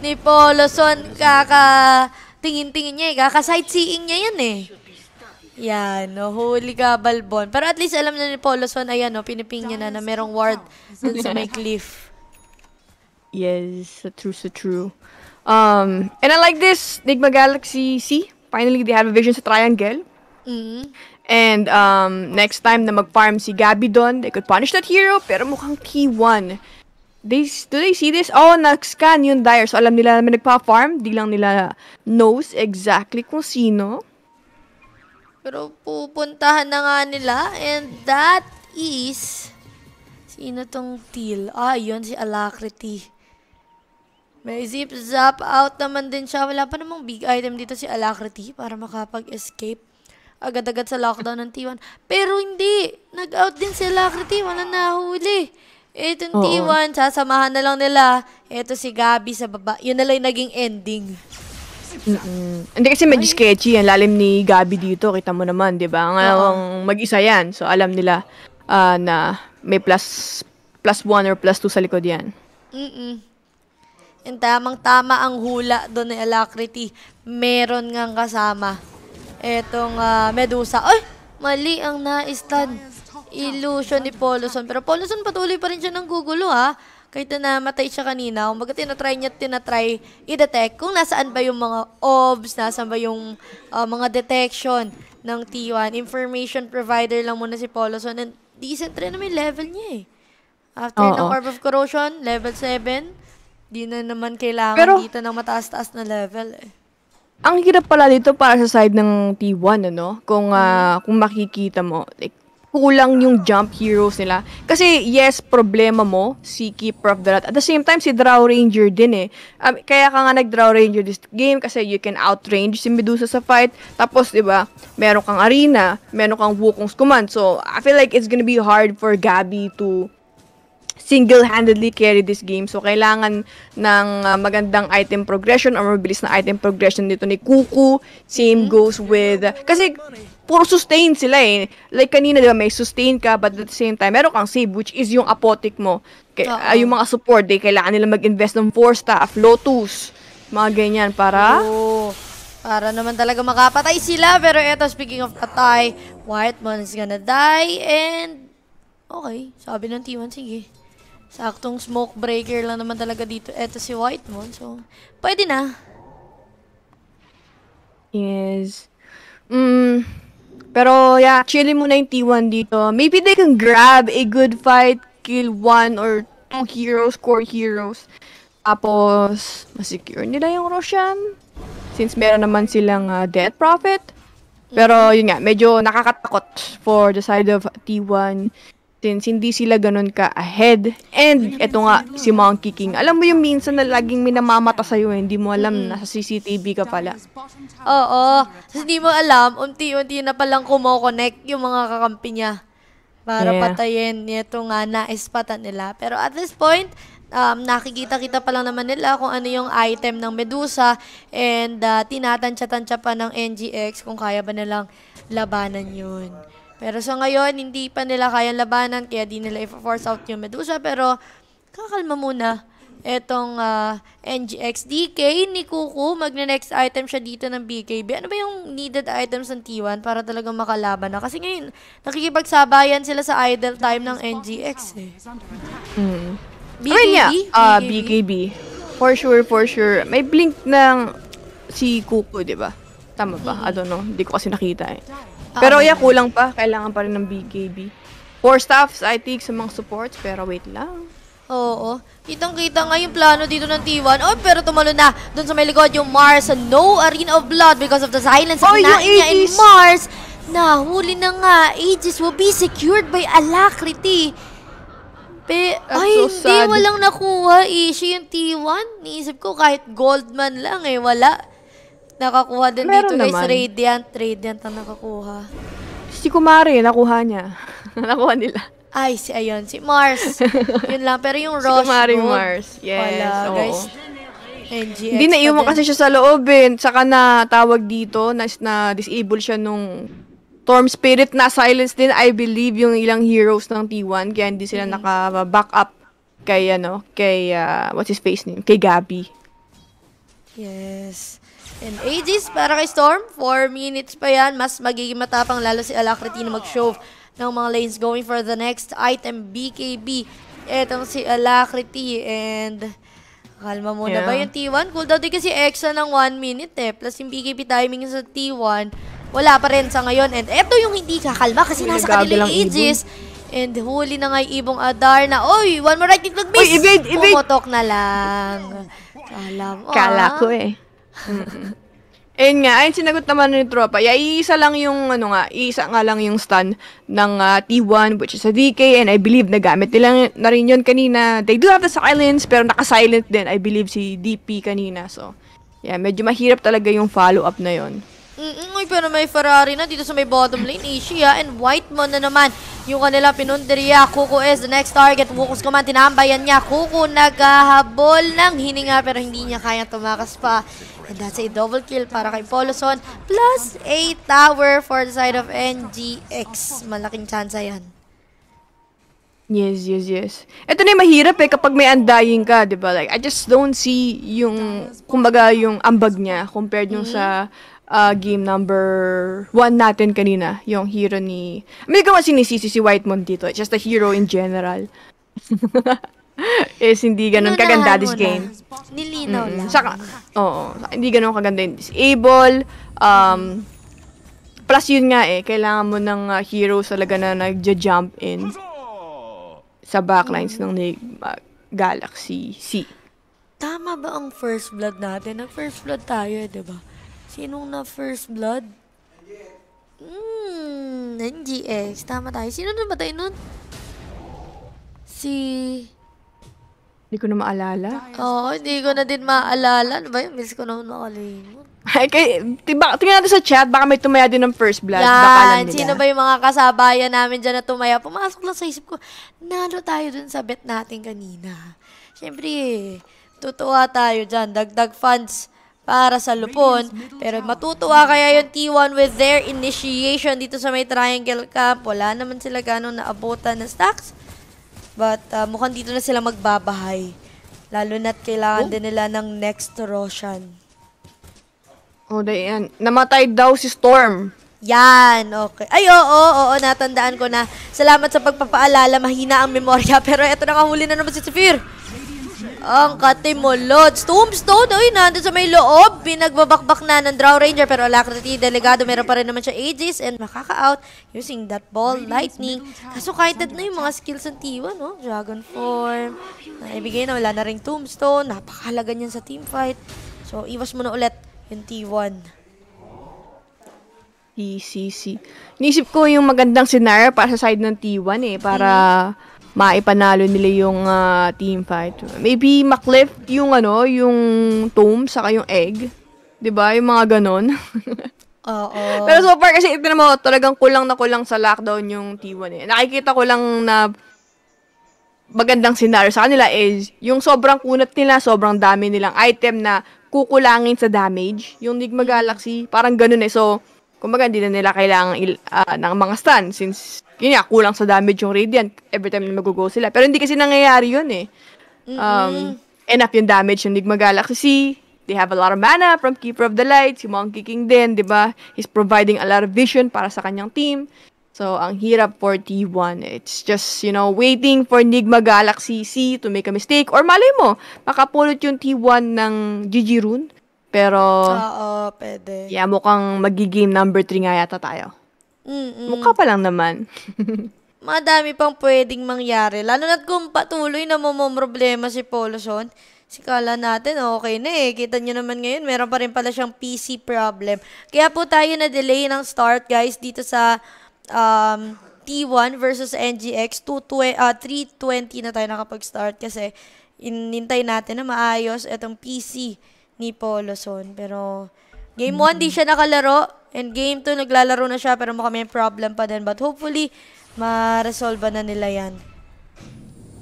ni Poloson. Kaka tingin-tingin niya eh. Kaka sightseeing niya yan eh. Yan, no, huli ka, Balbon. Pero at least alam na ni Poloson, ayan, no, piniping niya na na merong ward dun sa may cliff. Yes, so true, so true. Um, and I like this, Nigma Galaxy C. Finally, they have a vision sa triangle. Mm. And um, next time na mag-farm si Gabby doon, they could punish that hero, pero mukhang T1. They, do they see this? Oh, nag-scan yung Dire. So, alam nila naman nagpa-farm. Di lang nila knows exactly kung sino. Pero pupuntahan na nga nila and that is sino tong teal? Ah, yun si Alacrity. May zip zap out naman din siya. Wala pa namang big item dito si Alacrity para makapag-escape. Agad-agad sa lockdown ng T1. Pero hindi. Nag-out din si Alacrity. Wala nahuli. Itong Oo. T1, sasamahan na lang nila. Ito si Gabi sa baba. Yun na lang naging ending. Mm. Hindi kasi medyo sketchy ang lalim ni Gabby dito. Kita mo naman, di ba? Ang mag-isa yan. So, alam nila ah, na may plus plus one or plus two sa likod yan. Mm-mm. Yung tamang-tama ang hula doon ni Alacrity. Meron ngang kasama. Etong ah, Medusa. Ay! Mali ang na-stun. Illusion ni Poloson. Pero Poloson patuloy pa rin siya ng gugulo ha. Kahit na namatay siya kanina. Kumbaga tinatry niya, tinatry i-detect kung nasaan ba yung mga obs, nasaan ba yung ah, mga detection ng T1. Information provider lang muna si Poloson. And decent rin naman yung level niya eh. After ng Oo. Orb of Corrosion, level 7, di na naman kailangan Pero- dito ng mataas-taas na level eh. Ang hirap pala dito para sa side ng T1, ano? Kung, ah, kung makikita mo, like, kulang yung jump heroes nila. Kasi, yes, problema mo, si Keeper of the Rat. At the same time, si Drow Ranger din eh. Um, kaya ka nga nag-Drow Ranger this game kasi you can outrange si Medusa sa fight. Tapos, di ba, meron kang arena, meron kang Wukong's command. So, I feel like it's gonna be hard for Gabby to single-handedly carry this game. So, kailangan ng uh, magandang item progression or mabilis na item progression dito ni Kuku. Same goes with... kasi, puro sustain sila eh. Like, kanina, di ba, may sustain ka, but at the same time, meron kang save, which is yung apotic mo. Kay, ah, yung mga support, they kailangan nila mag-invest ng 4 staff, Lotus, mga ganyan, para... Oo. Para naman talaga makapatay sila. Pero eto, speaking of patay, Whitemon is gonna die. And, okay. Sabi ng T1, sige. Saktong smoke breaker lang naman talaga dito. Eto si Whitemon. So, pwede na. Yes. Mm, pero yeah, chilling muna yung T1 dito. Maybe they can grab a good fight, kill one or two heroes, core heroes. Tapos, masecure nila yung Roshan. Since meron naman silang uh, Death Prophet. Pero yun nga, medyo nakakatakot for the side of T1 since hindi sila ganun ka ahead. And eto nga, si Monkey King. Alam mo yung minsan na laging minamamata sa'yo, eh, hindi mo alam, nasa CCTV ka pala. Oo. Tapos hindi mo alam, unti-unti na palang kumokonek yung mga kakampi niya. para Yeah. patayin ito nga naispatan nila. Pero at this point, um, nakikita-kita pa lang naman nila kung ano yung item ng Medusa and uh, tinatansya-tansya pa ng NGX kung kaya ba nilang labanan yun. Pero sa ngayon, hindi pa nila kayang labanan kaya di nila i-force out yung Medusa pero kakalma muna etong ah, NGX DK ni Kuku, magne-next item siya dito ng BKB. Ano ba yung needed items ng T1 para talagang makalaban na? Kasi ngayon, nakikipagsabayan sila sa idle time ng NGX eh. Mm. BKB? I mean, yeah, uh, BKB. For sure, for sure. May blink ng si Kuko, di ba? Tama ba? I don't know. Hindi ko kasi nakita eh. Pero yeah, kulang pa. Kailangan pa rin ng BKB. Four staffs, I think, sa mga supports. Pero wait lang. Oo. Kitang-kita nga yung plano dito ng T1. Oh, pero tumalo na dun sa may likod yung Mars no Arena of Blood because of the silence Oh, yung niya in! Mars. Nahuli na nga. Aegis will be secured by Alacrity. Pe, That's ay, so hindi. sad. Walang nakuha. Ishi yung T1. Niisip ko kahit gold man lang eh. Wala. Nakakuha din Meron dito guys. naman. Radiant. Radiant ang nakakuha. Si Kumari, nakuha niya. nakuha nila. Ay, si ayun, si Mars. Yun lang. Pero yung Si Rush Kumari Gold, Mars. Yes, Wala, oo. guys. NGX Hindi naiwan kasi siya sa loob eh. Saka na tawag dito, na, na disable siya nung Storm Spirit na silence din, I believe, yung ilang heroes ng T1. Kaya hindi sila naka-back up kay, ano, kay, uh, what's his face name? Kay Gabby. Yes. And Aegis para kay Storm, 4 minutes pa yan. Mas magiging matapang lalo si Alacrity na mag-show ng mga lanes going for the next item, BKB. Etong si Alacrity and kalma muna Yeah. ba yung T1? Cooldown din kasi extra ng 1 minute eh. Plus yung BKB timing sa T1, wala pa rin sa ngayon. And eto yung hindi kakalma kasi nasa kanila yung Aegis. And huli na nga yung ibong Adar na, Oy, one more right, nag-miss! Uy, evade, evade! Pumutok na lang. Kala mo, Kala ah. ko eh. Mm-mm. Ayun nga, ayun sinagot naman ni tropa. Yeah, iisa lang yung, ano nga, iisa nga lang yung stun ng ah, T1, which is a DK, and I believe nagamit nila na rin yun kanina. They do have the silence, pero naka-silent din, I believe, si DP kanina. So, yeah, medyo mahirap talaga yung follow-up na yon. Mm-mm, pero may Ferrari na dito sa may bottom lane, Asia, and Whitemon na naman yung kanila pinundiriya. Kuko is the next target. Wukus ko man, tinambayan niya. Kuko naghahabol ng hininga pero hindi niya kaya tumakas pa. And that's a double kill para kay Poloson. Plus a tower for the side of NGX. Malaking chance yan. Yes, yes, yes. Ito na yung mahirap eh kapag may undying ka, di ba? Like, I just don't see yung, kumbaga, yung ambag niya compared yung sa uh, game number one natin kanina, yung hero ni... Ko nga sinisisi si Whitemon dito. It's just a hero in general. is hindi ganun kaganda this game. Nilinaw Mm, lang. Saka, oo, saka hindi ganun kaganda yung disable. Um, plus yun nga eh, kailangan mo ng uh, heroes talaga na nagja-jump in sa backlines ng Enigma Galaxy C. Tama ba ang first blood natin? Nag-first blood tayo, di ba? Sinong na first blood? Hmm, NGX. Tama tayo. Sino na ba tayo nun? Si... Hindi ko na maalala. Oo, hindi ko na din maalala. Ano ba yun? Miss ko na makalimot. Ay, kay, tiba, tingnan natin sa chat, baka may tumaya din ng first blood. baka alam Yan, nila. sino ba yung mga kasabayan namin dyan na tumaya? Pumasok lang sa isip ko, nano tayo dun sa bet natin kanina. Siyempre, tutuwa tayo dyan. Dagdag funds para sa lupon. Pero matutuwa kaya yung T1 with their initiation dito sa may triangle camp. Wala naman sila ganong naabutan na stacks. But uh, mukhang dito na sila magbabahay. Lalo na't kailangan din nila ng next Roshan. Oh, dayan. Namatay daw si Storm. Yan, okay. Ay, oo, oo, oo, natandaan ko na. Salamat sa pagpapaalala, mahina ang memorya. Pero eto nakahuli na naman si Zephyr. Ang katimolod. Tombstone, ay, nandun sa may loob. Pinagbabakbak na ng Draw Ranger. Pero Alacrity, delegado, meron pa rin naman siya Aegis and makaka-out using that ball, lightning. Kaso kahit na yung mga skills ng T1, no? Dragon Form. Naibigay na, wala na ring Tombstone. Napakahalaga niyan sa teamfight. So, iwas mo na ulit yung T1. PCC. Nisip ko yung magandang scenario para sa side ng T1 eh, para maipanalo nila yung ah, team fight. Maybe maklift yung ano, yung tomb saka yung egg. 'Di ba Yung mga ganon. Oo. Pero so far kasi ito mo, talagang kulang na kulang sa lockdown yung T1 eh. Nakikita ko lang na magandang scenario sa kanila is yung sobrang kunat nila, sobrang dami nilang item na kukulangin sa damage. Yung Nigma Galaxy, parang ganun eh. So, kumbaga hindi na nila kailangan il, uh, ng mga stun since yun nga, kulang sa damage yung Radiant every time na mag-go sila. Pero hindi kasi nangyayari yun eh. Um, enough yung damage yung Nigma Galaxy C. They have a lot of mana from Keeper of the Light. Si Monkey King din, di ba? He's providing a lot of vision para sa kanyang team. So, ang hirap for T1. It's just, you know, waiting for Nigma Galaxy C to make a mistake. Or malay mo, makapulot yung T1 ng GG Rune. Pero, Oo, pwede. yeah, mukhang magiging number 3 nga yata tayo. Mm-mm. Mukha pa lang naman. Madami pang pwedeng mangyari. Lalo na't kung patuloy na problema si Poloson, si kala natin okay na eh. Kita nyo naman ngayon, meron pa rin pala siyang PC problem. Kaya po tayo na-delay ng start guys dito sa um, T1 versus NGX. 2, uh, 3.20 na tayo nakapag-start kasi inintay natin na maayos itong PC ni Poloson. Pero game 1 di siya nakalaro and game 2 naglalaro na siya pero mukhang may problem pa din. But hopefully, ma-resolve na nila yan.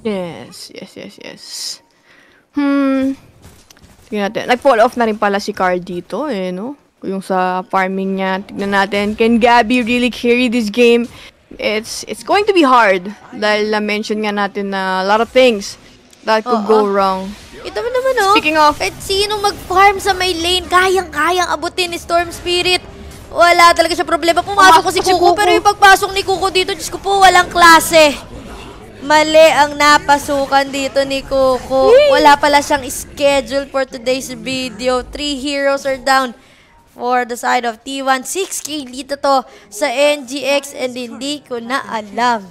Yes, yes, yes, yes. Hmm. Tignan natin. Nag-fall off na rin pala si Carl dito, eh, no? Yung sa farming niya. Tignan natin. Can Gabby really carry this game? It's it's going to be hard. Dahil na-mention nga natin na a lot of things that could Oo. go wrong. Ito mo naman, oh. Speaking of- Kahit sino mag-farm sa may lane, kayang-kayang abutin ni Storm Spirit. Wala talaga siya problema. Pumasok ko si si Kuko, Kuko. pero yung pagpasok ni Kuko dito, Diyos ko po, walang klase. Mali ang napasukan dito ni Kuko. Wala pala siyang schedule for today's video. Three heroes are down for the side of T1. 6k dito to sa NGX and hindi ko na alam.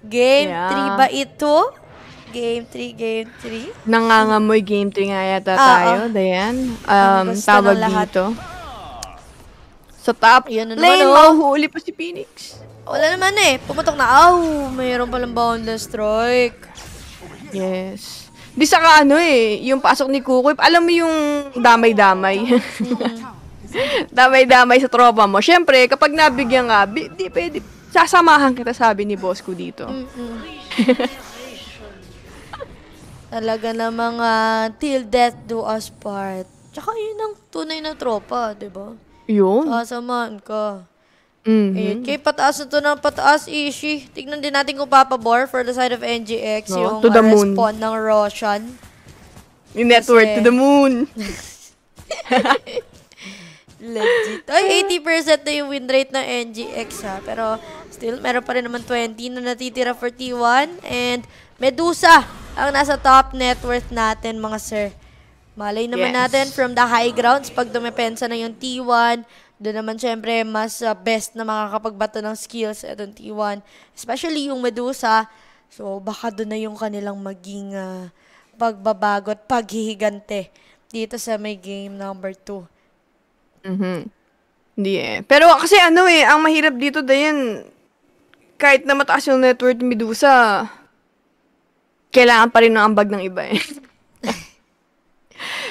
Game Yeah. 3 ba ito? Game 3, game 3? Nangangamoy game 3 nga yata Ah, tayo, Dayan. Um, tawag dito. Sa top Yun na lane, naman, oh. mahuhuli pa si Phoenix. Wala naman eh. Pumutok na. Aw, mayroon palang boundless strike. Yes. Di saka ano eh, yung pasok ni Kukoy, alam mo yung damay-damay. damay-damay sa tropa mo. Siyempre, kapag nabigyan nga, bi- di pwede, sasamahan kita sabi ni boss ko dito. Talaga na mga till death do us part. Tsaka yun ang tunay na tropa, di ba? Yun. Sasamahan ka. Mhm. Ayun, kay pataas na to ng pataas, Ishi. Tignan din natin kung papabor for the side of NGX, No, yung to the uh, moon. respawn ng Roshan. Yung network Kasi- to the moon. Legit. Ay, 80% na yung win rate ng NGX ha. Pero still, meron pa rin naman 20 na natitira for T1. And Medusa ang nasa top net worth natin mga sir. Malay naman Yes. natin from the high grounds pag dumepensa na yung T1. Doon naman syempre mas uh, best na makakapagbato ng skills itong T1. Especially yung Medusa. So baka doon na yung kanilang maging uh, pagbabago at paghihigante dito sa may game number 2. Mhm. Hindi eh. Pero kasi ano eh, ang mahirap dito Dayan, kahit na mataas yung net worth ni Medusa, kailangan pa rin ng ambag ng iba eh.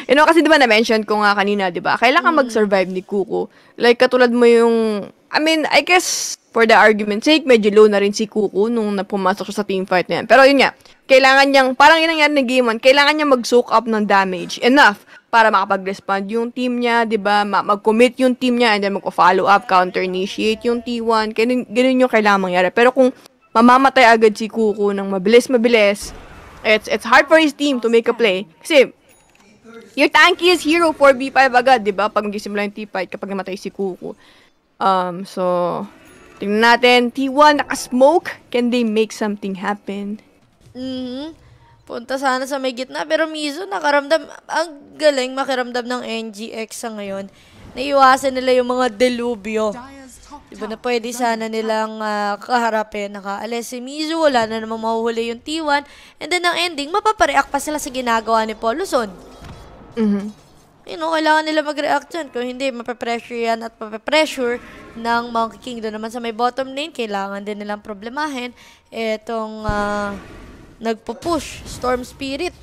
you know, kasi di ba na-mention ko nga kanina, di ba? Kailangan mag-survive ni Kuko. Like, katulad mo yung, I mean, I guess, for the argument's sake, medyo low na rin si Kuko nung napumasok siya sa teamfight na yan. Pero yun nga, kailangan niyang, parang yun ang nangyari ng game 1, kailangan niya mag-soak up ng damage. Enough para makapag-respond yung team niya, di ba? Ma- mag-commit yung team niya and then mag-follow up, counter-initiate yung T1. Ganun, ganun yung kailangan mangyari. Pero kung mamamatay agad si Kuko ng mabilis-mabilis, it's, it's hard for his team to make a play. Kasi, your tanky is hero 4v5 agad, di ba? Pag magsisimula yung T-fight kapag namatay si Kuko. Um, so, tingnan natin. T1, naka-smoke. Can they make something happen? Mhm. Punta sana sa may gitna. Pero Mizo, nakaramdam, ang galing makiramdam ng NGX sa ngayon. Naiwasan nila yung mga delubyo. Diba na pwede sana nilang ah, kaharapin. Nakaalis si Mizu, wala na namang mahuhuli yung T1. And then ang ending, mapapareact pa sila sa ginagawa ni Paul Luzon. Mhm. You know, kailangan nila mag-react dyan. Kung hindi, mapapressure yan at mapapressure ng Monkey King. Doon naman sa may bottom lane, kailangan din nilang problemahin itong ah, nagpo-push, Storm Spirit.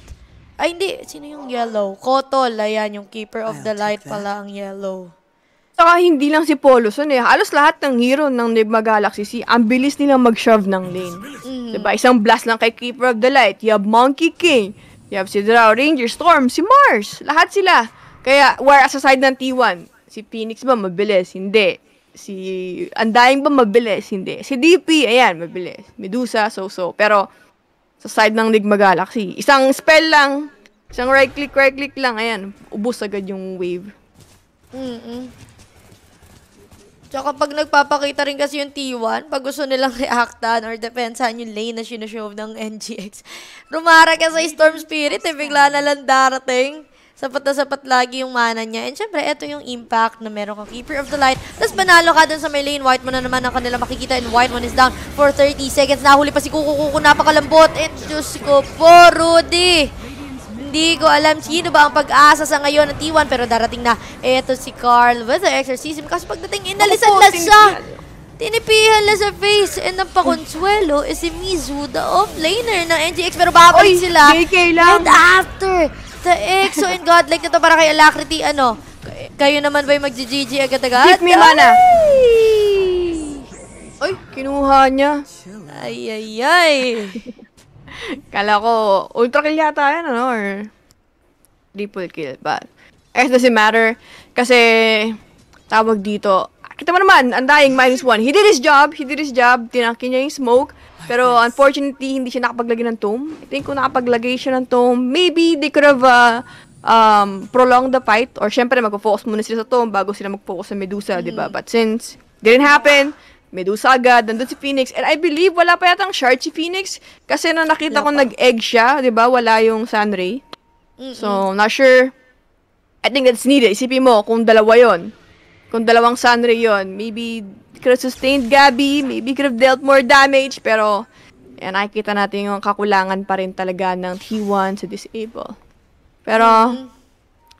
Ay, hindi. Sino yung yellow? Kotol. Ayan, yung Keeper of the Light pala ang yellow. Saka hindi lang si Poloson eh. Halos lahat ng hero ng Nigma Galaxy C, ang bilis nilang mag-shove ng lane. Mhm. Diba? Isang blast lang kay Keeper of the Light. You have Monkey King. You have si Drow Ranger, Storm, si Mars. Lahat sila. Kaya, whereas sa side ng T1, si Phoenix ba mabilis? Hindi. Si Undying ba mabilis? Hindi. Si DP, ayan, mabilis. Medusa, so-so. Pero, sa side ng Nigma Galaxy, isang spell lang, isang right-click, right-click lang, ayan, ubus agad yung wave. Mm-mm. Tsaka pag nagpapakita rin kasi yung T1, pag gusto nilang reactan or depensahan yung lane na sinushow ng NGX, rumara ka sa Storm Spirit, eh, bigla na lang darating. Sapat na sapat lagi yung mana niya. And syempre, ito yung impact na meron kang Keeper of the Light. Tapos panalo ka dun sa may lane. White mo na naman ang kanila makikita. And White one is down for 30 seconds. Nahuli pa si Kuku Kuku. Napakalambot. And Diyos ko po, Rudy. Hindi ko alam sino ba ang pag-asa sa ngayon ng T1 pero darating na ito si Carl with the exorcism kasi pagdating inalisan na siya. tinipihan. Na sa face and ang pakonsuelo is si Mizu, the off-laner ng NGX pero babalik sila. JK lang. And after, the EXO and Godlike na to para kay Alacrity, ano, kayo naman ba'y mag-GG agad-agad? Give me mana. Ay! Ay, kinuha niya. Ay, ay, ay. Kala ko, ultra kill yata yan, ano, or triple kill. But, it doesn't matter. Kasi, tawag dito, kita mo naman, ang dying minus one. He did his job, he did his job, tinakin niya yung smoke. Pero, unfortunately, hindi siya nakapaglagay ng tomb. I think kung nakapaglagay siya ng tomb, maybe they could have uh, um, prolonged the fight. Or, syempre, magpo-focus muna sila sa tomb bago sila mag-focus sa Medusa, di ba? But since, didn't happen, Medusa agad, nandun si Phoenix. And I believe wala pa yatang shard si Phoenix. Kasi na nakita ko nag-egg siya, di ba? Wala yung Sunray. So, not sure. I think that's needed. Isipin mo, kung dalawa yon Kung dalawang Sunray yon maybe could have sustained Gabby, maybe could have dealt more damage, pero yan, nakikita natin yung kakulangan pa rin talaga ng T1 sa disable. Pero,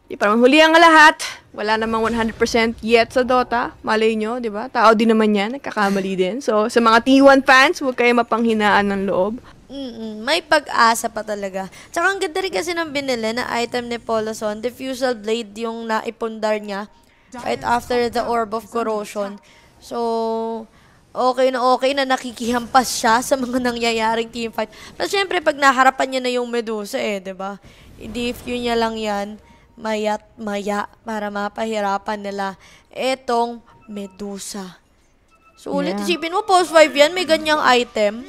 di pa naman huli ang lahat. Wala namang 100% yet sa Dota. Malay nyo, di ba? Tao din naman yan, nagkakamali din. So, sa mga T1 fans, huwag kayo mapanghinaan ng loob. Mm-mm, may pag-asa pa talaga. Tsaka ang ganda rin kasi ng binili na item ni Poloson, Diffusal Blade yung naipundar niya right after the Orb of Corrosion. So, okay na okay na nakikihampas siya sa mga nangyayaring teamfight. Pero syempre, pag naharapan niya na yung Medusa eh, di ba? I-DFQ niya lang yan, mayat maya, para mapahirapan nila etong Medusa. So, ulit Yeah. isipin mo, post 5 yan, may ganyang item.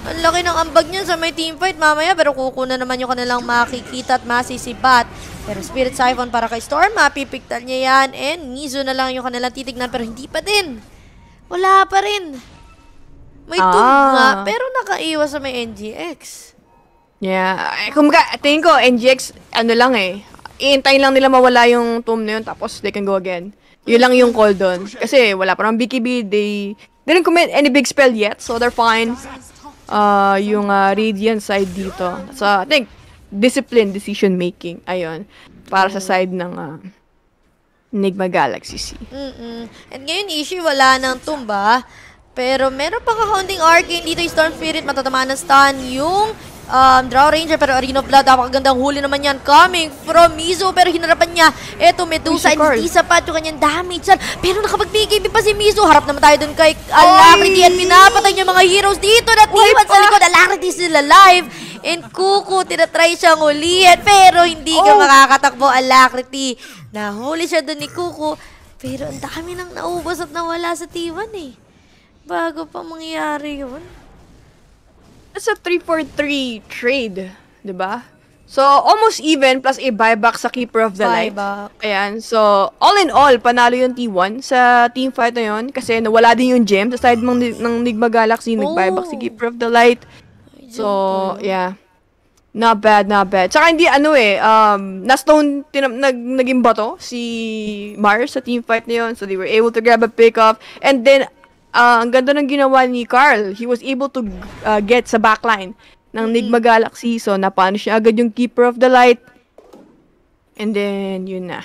Ang laki ng ambag niyan sa may teamfight mamaya pero kukunan naman yung kanilang makikita at masisibat. Pero Spirit Siphon para kay Storm, mapipiktal niya yan. And Mizu na lang yung kanilang titignan pero hindi pa din. Wala pa rin. May Ah. nga pero nakaiwas sa may NGX. Yeah. Eh, kumbaga, tingin ko, NGX, ano lang eh, iintayin lang nila mawala yung tomb na yun, tapos they can go again. Yun lang yung call doon. Kasi wala pa naman BKB, they didn't commit any big spell yet, so they're fine. Uh, yung uh, Radiant side dito. So, I think, discipline decision making, ayun, para sa side ng uh, Enigma Galaxy C. Mm-mm. And ngayon, issue, wala nang tumba. Pero meron pa kakaunting arcane dito yung Storm Spirit. Matatamaan ng stun yung um, Drow Ranger. Pero Arena of Blood, napakagandang huli naman yan. Coming from Mizo. Pero hinarapan niya. Eto, Medusa. si Carl. Hindi sapat yung kanyang damage. Yan. Pero nakapag-BKB pa si Mizo. Harap naman tayo dun kay Alacrity. At pinapatay niya mga heroes dito. Na T1 sa likod. Alacrity sila live. And Kuku, tinatry siyang ulihin. Pero hindi ka Oh. makakatakbo, Alacrity. Nahuli siya dun ni Kuku. Pero ang dami nang naubos at nawala sa T1 eh. Bago pa mangyari yun. It's a 3-4-3 trade, di ba? So, almost even plus a buyback sa Keeper of the Light. Ayan. So, all in all, panalo yung T1 sa team fight na yun kasi nawala din yung gem sa side ng, ng Nigma Galaxy. Nag-buyback si Oh. Keeper of the Light. So, yeah. Not bad, not bad. Tsaka hindi ano eh, um, na-stone, nag, naging bato si Mars sa team fight na yun. So, they were able to grab a pick-off. And then, uh, ang ganda ng ginawa ni Carl. He was able to uh, get sa backline ng Nigma Galaxy. So, napano siya agad yung Keeper of the Light. And then, yun na.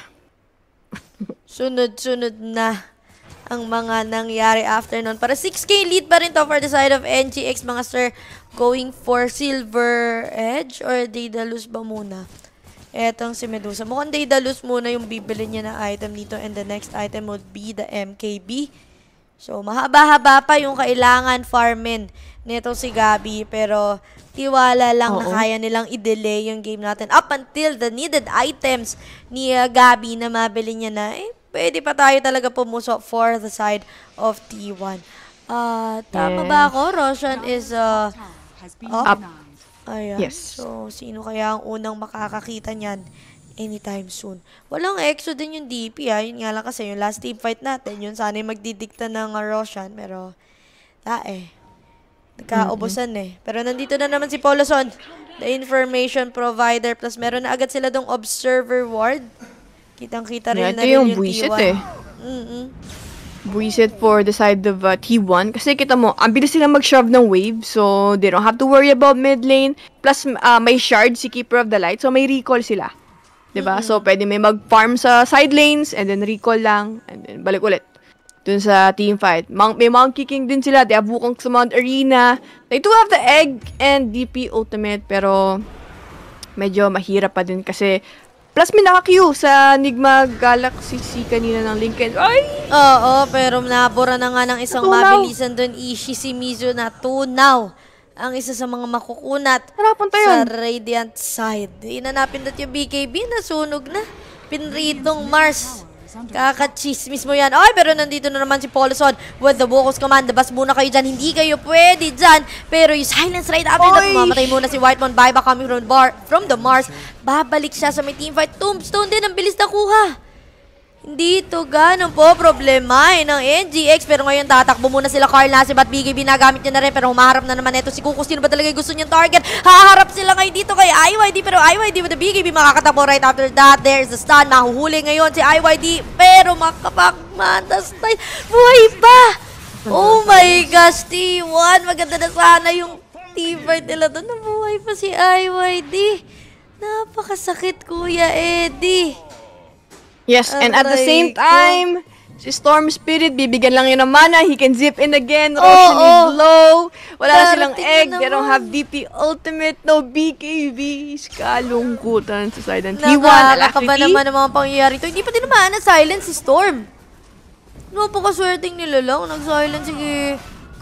Sunod-sunod na ang mga nangyari after nun. Para 6k lead pa rin to for the side of NGX, mga sir. Going for Silver Edge or Daedalus ba muna? etong si Medusa. Mukhang Daedalus muna yung bibili niya na item dito and the next item would be the MKB. So, mahaba-haba pa yung kailangan farmin nito si Gabi pero tiwala lang na Oo. kaya nilang i-delay yung game natin up until the needed items ni uh, Gabi na mabili niya na eh, pwede pa tayo talaga pumuso for the side of T1. Ah, tama Yes. ba ako? Roshan is uh, Up. Ayan. Yes. So, sino kaya ang unang makakakita niyan anytime soon? Walang EXO din yung DP ha. Yun nga lang kasi yung last team fight natin, yun sana yung magdidikta ng uh, Roshan. Pero, ta eh. Nagkaubusan eh. Pero nandito na naman si Poloson. The information provider. Plus, meron na agad sila dong observer ward. Kitang-kita rin Ito na rin yung yung buwisit T1. eh. Mm-mm. Buisit for the side of uh, T1. Kasi kita mo, ang bilis sila mag-shove ng wave. So, they don't have to worry about mid lane. Plus, uh, may shard si Keeper of the Light. So, may recall sila. 'Di ba So, pwede may mag-farm sa side lanes and then recall lang. And then balik ulit. Dun sa team fight. Mon- may Monkey King din sila. They have Wukong sa Mount Arena. They do have the Egg and DP Ultimate. Pero, medyo mahirap pa din kasi Plus, may naka-queue sa Nigma Galaxy C kanina ng Lincoln. Ay! Oo, pero nabura na nga ng isang Natunaw. mabilisan doon, Ishi si Mizu na tunaw. Ang isa sa mga makukunat Saan napunta sa yun? Radiant side. Inanapin dati yung BKB, nasunog na. Pinritong Mars. Kakachismis mo yan. Ay, pero nandito na naman si Paulson with the Wokos command. Labas muna kayo dyan. Hindi kayo pwede dyan. Pero yung silence right after that, mamatay muna si Whitemon. Bye coming from, bar, from the Mars. Babalik siya sa may teamfight. Tombstone din. Ang bilis na kuha. Hindi ito ganun po problema eh, ng NGX. Pero ngayon tatakbo muna sila Carl Nassib at BKB nagamit niya na rin. Pero humaharap na naman ito si Kuko. Sino ba talaga gusto niyang target? Haharap sila ngayon dito kay IYD. Pero IYD with the BKB makakatakbo right after that. There's the stun. Mahuhuli ngayon si IYD. Pero makapagmantas tayo. Buhay pa! Oh my gosh, T1. Maganda na sana yung teamfight nila doon. Nabuhay pa si IYD. Napakasakit, Kuya Eddie. Yes, and at the same ko. time, si Storm Spirit, bibigyan lang yun ng mana. He can zip in again. Oo, Roshan is oo. low. Wala na silang egg. They don't have DP Ultimate. No BKBs. Kalungkutan sa side ng T1. Nakakaba Alacrity. naman ang mga pangyayari to. Hindi pa din naman na silence si Storm. Napakaswerteng nila lang. Nag-silence si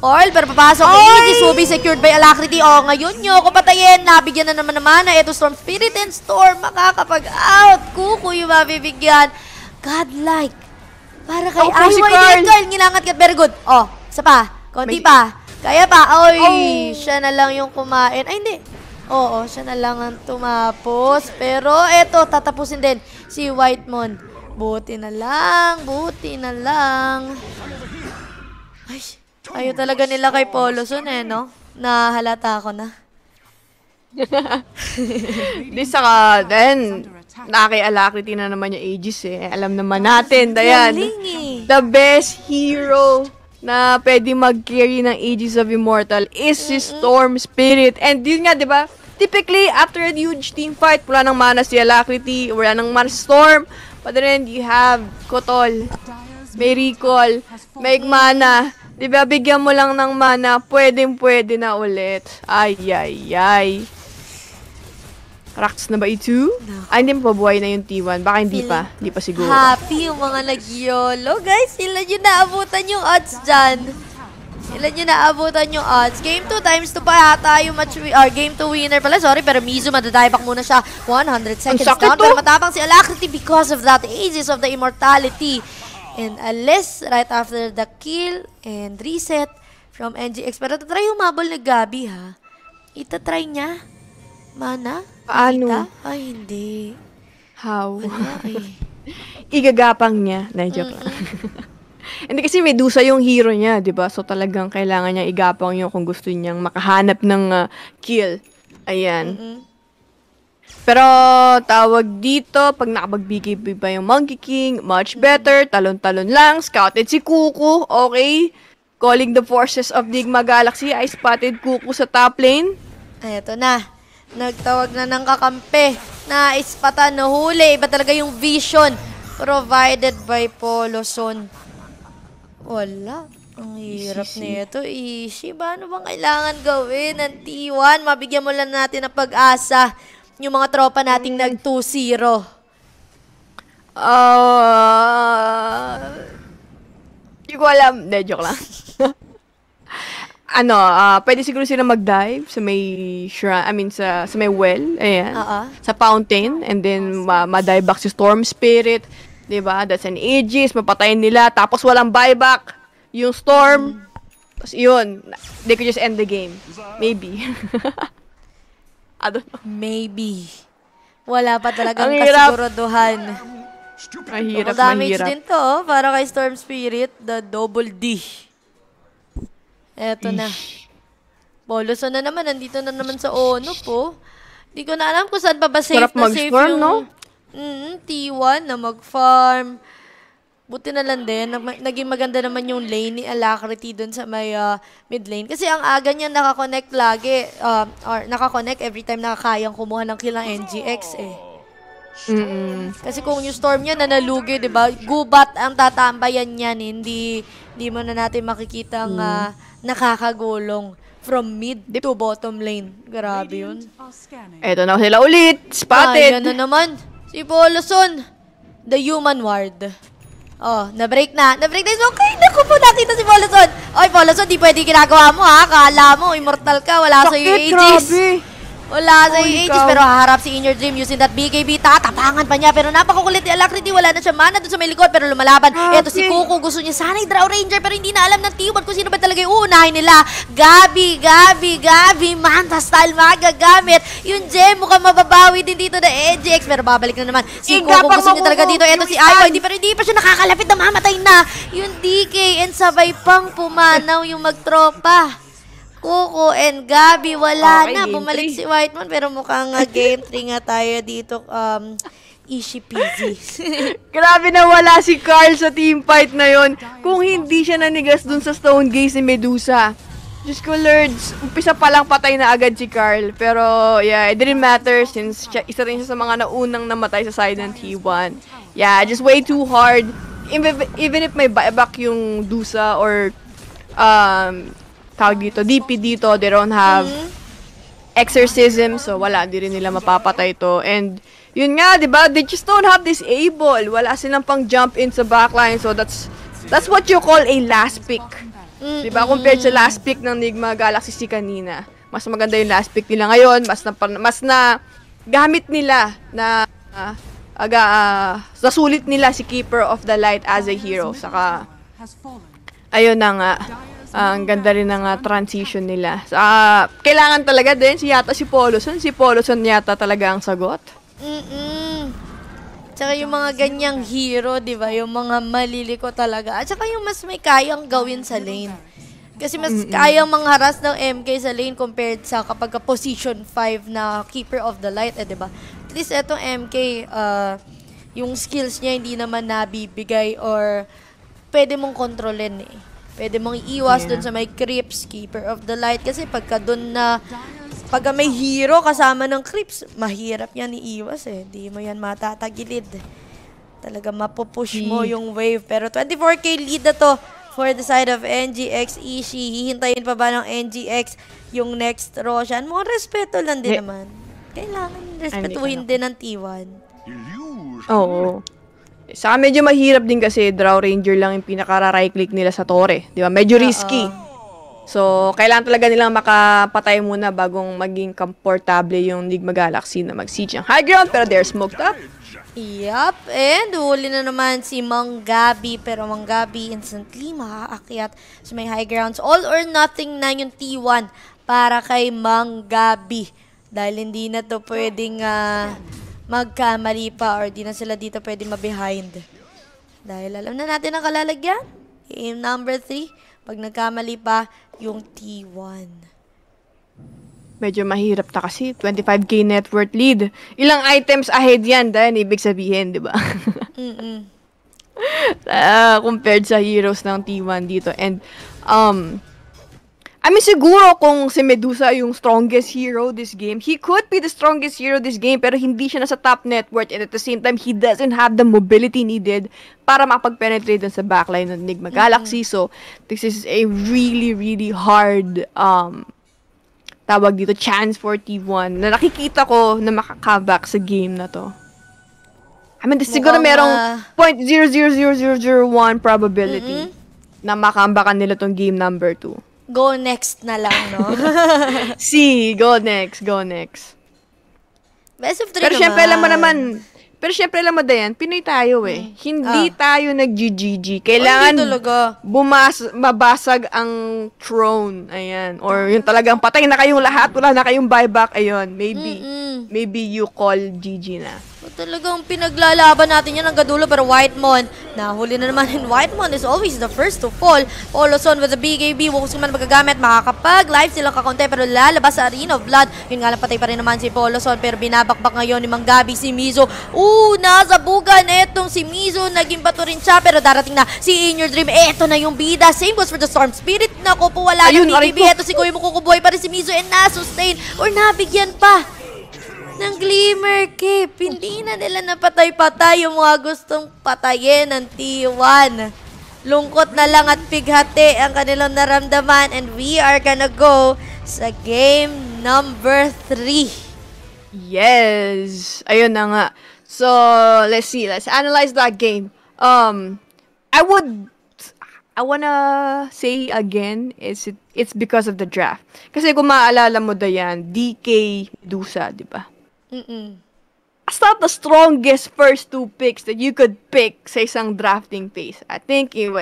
Carl. Pero papasok ni Ay! Iggy. Subi secured by Alacrity. O, ngayon nyo ako patayin. Nabigyan na naman naman na. Ito Storm Spirit and Storm. Makakapag-out. Kuko yung mabibigyan. Godlike. Para kay Okay, si Ay, Carl. Carl. Ngilangat ka. Very good. Oh, isa pa. Konti May- pa. Kaya pa. Oy, Oh. siya na lang yung kumain. Ay, hindi. Oo, siya na lang ang tumapos. Pero eto, tatapusin din si Whitemon. Buti na lang, buti na lang. Ay, ayaw talaga nila kay Poloson eh, no? Nahalata ko na. Di saka, then, naki-alacrity na naman yung Aegis eh. Alam naman natin, Dayan. Galing eh. The best hero na pwede mag-carry ng Aegis of Immortal is si Storm Spirit. And yun nga, di ba? Typically, after a huge team fight, wala nang mana si Alacrity, wala nang mana si Storm. But then, you have Kotol, may recall, may mana. Di ba, bigyan mo lang ng mana, pwedeng pwede na ulit. Ay, ay, ay. Rocks na ba ito? Ay, hindi pa buhay na yung T1. Baka hindi pa. Hindi pa siguro. Happy yung mga nag-YOLO. Guys, ilan yung naabutan yung odds dyan? Ilan yung naabutan yung odds? Game 2 times 2 pa yata yung match or game 2 winner pala. Sorry, pero Mizu madadieback muna siya. 100 seconds down. Pero matapang si Alacrity because of that Aegis of the Immortality. And Alice right after the kill and reset from NGX. Pero tatry humabol na Gabi ha. Itatry niya. Mana? Paano? Ay, hindi. How? Eh. Igagapang niya. Na, joke lang. Hindi kasi Medusa yung hero niya, di ba? So talagang kailangan niya igapang yun kung gusto niyang makahanap ng ah, kill. Ayan. Mm-mm. Pero tawag dito, pag nakapag-BKB pa yung Monkey King, much better, talon-talon lang, scouted si Kuku, okay? Calling the forces of Digma Galaxy, I spotted Kuku sa top lane. Eto na. Nagtawag na ng kakampi. Naispatan, nahuli. Iba talaga yung vision provided by Poloson. Wala. Ang hirap Easy. nito. Ishi, ba ano bang kailangan gawin ng T1? Mabigyan mo lang natin ng pag-asa yung mga tropa nating nag 2-0? Ah... Hindi ko alam. Hindi, joke lang. ano, ah, pwede siguro sila mag-dive sa may shrine, I mean, sa, sa may well, ayan. Oo. Sa fountain, and then ma- ma-dive back si Storm Spirit, 'di ba? That's an Aegis, mapatayin nila, tapos walang buyback yung Storm. Tapos yun, they could just end the game. Maybe. I don't know. Maybe. Wala pa talagang Ang hirap. kasiguraduhan. Mahirap, Double damage mahirap. din to, oh, para kay Storm Spirit, the double D. Eto na. Boloso na naman, nandito na naman sa Ono po. Hindi ko na alam kung saan pa ba safe Sarap na safe mag-farm, yung no? Mm, T1 na mag-farm. Buti na lang din, nag- naging maganda naman yung lane ni Alacrity dun sa may ah, mid lane. Kasi ang aga niya nakakonect lagi, um, or nakakonect every time nakakayang kumuha ng kill ng NGX eh. Mm-mm. Kasi kung yung storm niya nanalugi, 'di ba? Gubat ang tatambayan niyan, hindi hindi mo na natin makikita ang ah, nakakagulong from mid to bottom lane. Grabe 'yun. Eto na sila ulit. Spotted. yan na naman. Si Poloson, the human ward. Oh, na-break na. Na-break na. Okay, naku po, nakita si Poloson. Oy, Poloson, di pwede ginagawa mo ha. Kala mo, immortal ka. Wala sa iyo Sakit, Aegis. grabe. Wala sa Aegis, cow. pero haharap si In Your Dream using that BKB. Tatapangan pa niya, pero napakakulit ni Alacrity. Wala na siya mana doon sa may likod, pero lumalaban. Grabe. Eto si Kuko, gusto niya sana'y Draw Ranger, pero hindi na alam ng T1 kung sino ba talaga yung uunahin nila. Gabi, Gabi, Gabi, Manta style magagamit. Yung gem, mukhang mababawi din dito na EGX, pero babalik na naman. Si Kuko gusto niya talaga dito. Eto si Ayo, hindi, pero hindi pa siya nakakalapit na mamatay na. Yung DK and sabay pang pumanaw yung magtropa. Kuko and Gabi, wala Okay, na. Bumalik three. si Whiteman, pero mukhang nga game 3 nga tayo dito. Um, easy peasy. Grabe na wala si Carl sa team fight na yon. Kung hindi siya nanigas dun sa Stone Gaze ni Medusa. Diyos ko, Lords, umpisa pa lang patay na agad si Carl. Pero, yeah, it didn't matter since siya, isa rin siya sa mga naunang namatay sa side ng T1. Yeah, just way too hard. Even, even if may buyback yung Dusa or, um, tawag dito, DP dito, they don't have exorcism, so wala, di rin nila mapapatay to. And, yun nga, di ba, they just don't have this able. Wala silang pang jump in sa backline, so that's, that's what you call a last pick. Di ba, compared sa last pick ng Nigma Galaxy C kanina. Mas maganda yung last pick nila ngayon, mas na, mas na gamit nila na ah, aga, ah, nasulit nila si Keeper of the Light as a hero. Saka, ayun na nga. Ah, ang ganda rin ng ah, transition nila. Sa kailangan talaga din si yata si Poloson. Si Poloson yata talaga ang sagot. Mm-mm. Tsaka yung mga ganyang hero, di ba? Yung mga maliliko talaga. At saka yung mas may kayang gawin sa lane. Kasi mas kayang mangharas ng MK sa lane compared sa kapag ka position 5 na Keeper of the Light, eh, di ba? At least etong MK, uh, yung skills niya hindi naman nabibigay or pwede mong kontrolin eh. Pwede mong iiwas dun sa may creeps, Keeper of the Light. Kasi pagka dun na, pagka may hero kasama ng creeps, mahirap yan iiwas eh. Di mo yan matatagilid. Talaga mapupush mo yung wave. Pero 24k lead na to for the side of NGX Ishi. Hihintayin pa ba ng NGX yung next Roshan? Mukhang respeto lang din naman. Kailangan respetuhin ko din ng T1. Oo. Saka medyo mahirap din kasi Draw Ranger lang yung pinaka-right click nila sa Torre. Di ba? Medyo risky. So, kailangan talaga nilang makapatay muna bagong maging komportable yung Ligma Galaxy na mag-siege ng high ground pero they're smoked up. Yup, and huli na naman si Mang Gabi. Pero Mang Gabi instantly makaakyat sa may high grounds. All or nothing na yung T1 para kay Mang Gabi. Dahil hindi na to pwedeng ah, magkamali pa or di na sila dito pwedeng ma-behind. Dahil alam na natin ang kalalagyan. Game number 3. Pag nagkamali pa, yung T1. Medyo mahirap ta kasi 25k net worth lead. Ilang items ahead yan dahil ibig sabihin, di ba? Ah, compared sa heroes ng T1 dito. And, um, I mean, siguro kung si Medusa yung strongest hero this game, he could be the strongest hero this game, pero hindi siya nasa top net worth, and at the same time, he doesn't have the mobility needed para makapag-penetrate dun sa backline ng Enigma Galaxy. So, this is a really, really hard, um, tawag dito, chance for T1 na nakikita ko na makakaback sa game na to. I mean, siguro Mukhang, merong ah, 0.00001 probability na makambakan nila tong game number 2. Go next na lang, no? See, go next, go next. Best of three Pero naman. syempre, alam mo naman, pero syempre, alam mo, Dayan, Pinoy tayo eh. Hindi tayo nag-GGG. Kailangan Oh, bumas, mabasag ang throne. Ayan. Or yung talagang patay na kayong lahat, wala na kayong buyback. Ayun, maybe. Mm-mm. Maybe you call GG na. Talagang pinaglalaban natin yan hanggang dulo pero Whitemon, nahuli na naman and Whitemon is always the first to fall. Oloson with the BKB, Wukus man magagamit, makakapag, live silang kakonte pero lalabas sa Arena of Blood. Yun nga lang patay pa rin naman si Poloson pero binabakbak ngayon ni Mang Gabi si Mizo. Uh, nasa bugan etong si Mizo, naging bato rin siya pero darating na si In Your Dream. Eto na yung bida, same goes for the Storm Spirit. Naku po, wala Ayun, na BKB. Eto si Kuya Mukukuboy pa rin si Mizo and na-sustain or nabigyan pa ng Glimmer Cape. Hindi na nila napatay-patay yung mga gustong patayin ng T1. Lungkot na lang at pighati ang kanilang naramdaman and we are gonna go sa game number 3. Yes! Ayun na nga. So, let's see. Let's analyze that game. Um, I would... I wanna say again, it's, it's because of the draft. Kasi kung maaalala mo, Dayan, DK Dusa, di ba? Mm-mm. That's not the strongest first two picks that you could pick sa isang drafting phase. I think, in,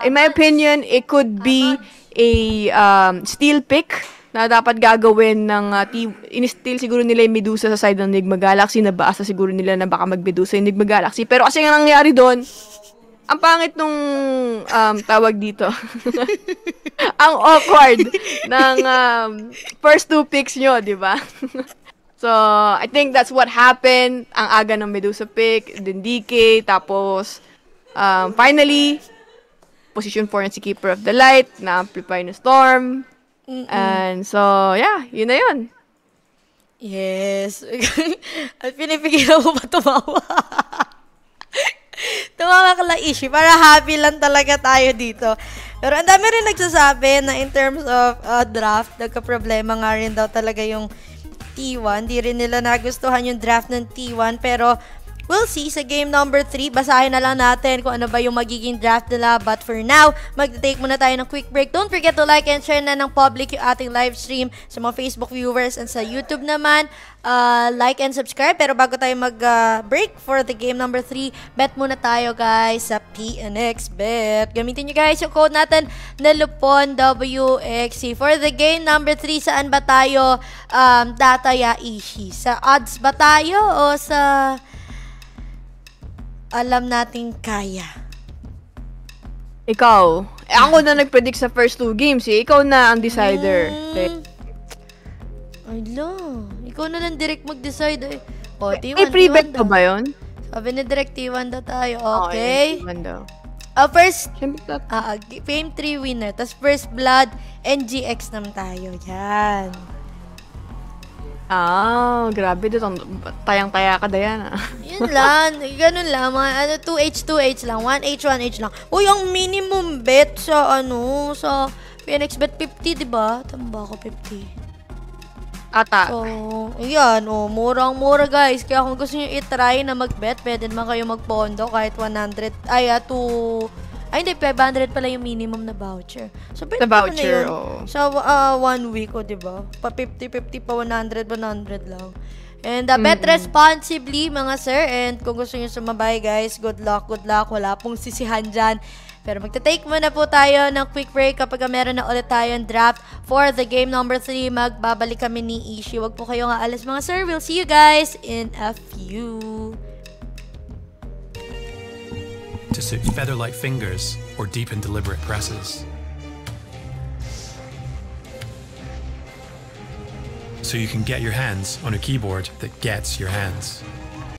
in my opinion, it could be a um, steal pick na dapat gagawin ng uh, team. In-steal siguro nila yung Medusa sa side ng Enigma Galaxy. Nabaasa siguro nila na baka mag-Medusa yung Enigma Galaxy. Pero kasi nga nangyari doon, ang pangit nung um, tawag dito. ang awkward ng um, first two picks nyo, di ba? so, I think that's what happened. Ang aga ng Medusa pick, then DK, tapos um, finally, position 4 na si Keeper of the Light, na-amplify na Storm. And so, yeah, yun na yun. Yes. At pinipigilan mo pa tumawa. tumawa ka lang, Ishi. Para happy lang talaga tayo dito. Pero ang dami rin nagsasabi na in terms of uh, draft, nagka-problema nga rin daw talaga yung T1. Di rin nila nagustuhan yung draft ng T1. Pero We'll see sa game number 3. Basahin na lang natin kung ano ba yung magiging draft nila. But for now, mag-take muna tayo ng quick break. Don't forget to like and share na ng public yung ating live stream sa mga Facebook viewers and sa YouTube naman. Uh, like and subscribe. Pero bago tayo mag-break for the game number 3, bet muna tayo guys sa PNX Bet. Gamitin nyo guys yung code natin na Lupon WXC. For the game number 3, saan ba tayo um, dataya Ishi? Sa odds ba tayo o sa alam nating kaya. Ikaw. Eh, ako na nag-predict sa first two games eh. Ikaw na ang decider. Eh, Ay, la. Ikaw na lang direct mag-decide. Eh. O, T1, May pre-bet T1 ka daw. ba yun? Sabi ni direct T1 daw tayo. Oo, Okay. yun, yun daw. Ah, first, ah, Fame 3 winner. Tapos First Blood, NGX naman tayo. Yan. Ah, grabe dito. Tayang-taya ka, Diana. Yun lang. Ganun lang. Mga ano, 2H, 2H lang. 1H, 1H lang. Uy, ang minimum bet sa ano, sa PNX bet 50, di ba? Tama ba ako 50? Ata. So, ayan, oh, murang-mura guys. Kaya kung gusto nyo i-try na mag-bet, pwede naman kayo magpondo kahit 100, ay, ah, 2, ay hindi, 500 pala yung minimum na voucher. So, na voucher, yun. oo. Sa ah, one week, o, oh, diba? Pa 50-50 pa 100, 100 lang. And uh, bet responsibly, mga sir. And kung gusto nyo sumabay, guys, good luck, good luck. Wala pong sisihan dyan. Pero magta-take muna po tayo ng quick break kapag meron na ulit tayong draft for the game number 3. Magbabalik kami ni Ishi. Huwag po kayong aalis mga sir. We'll see you guys in a few. To suit feather-like fingers or deep and deliberate presses. So you can get your hands on a keyboard that gets your hands.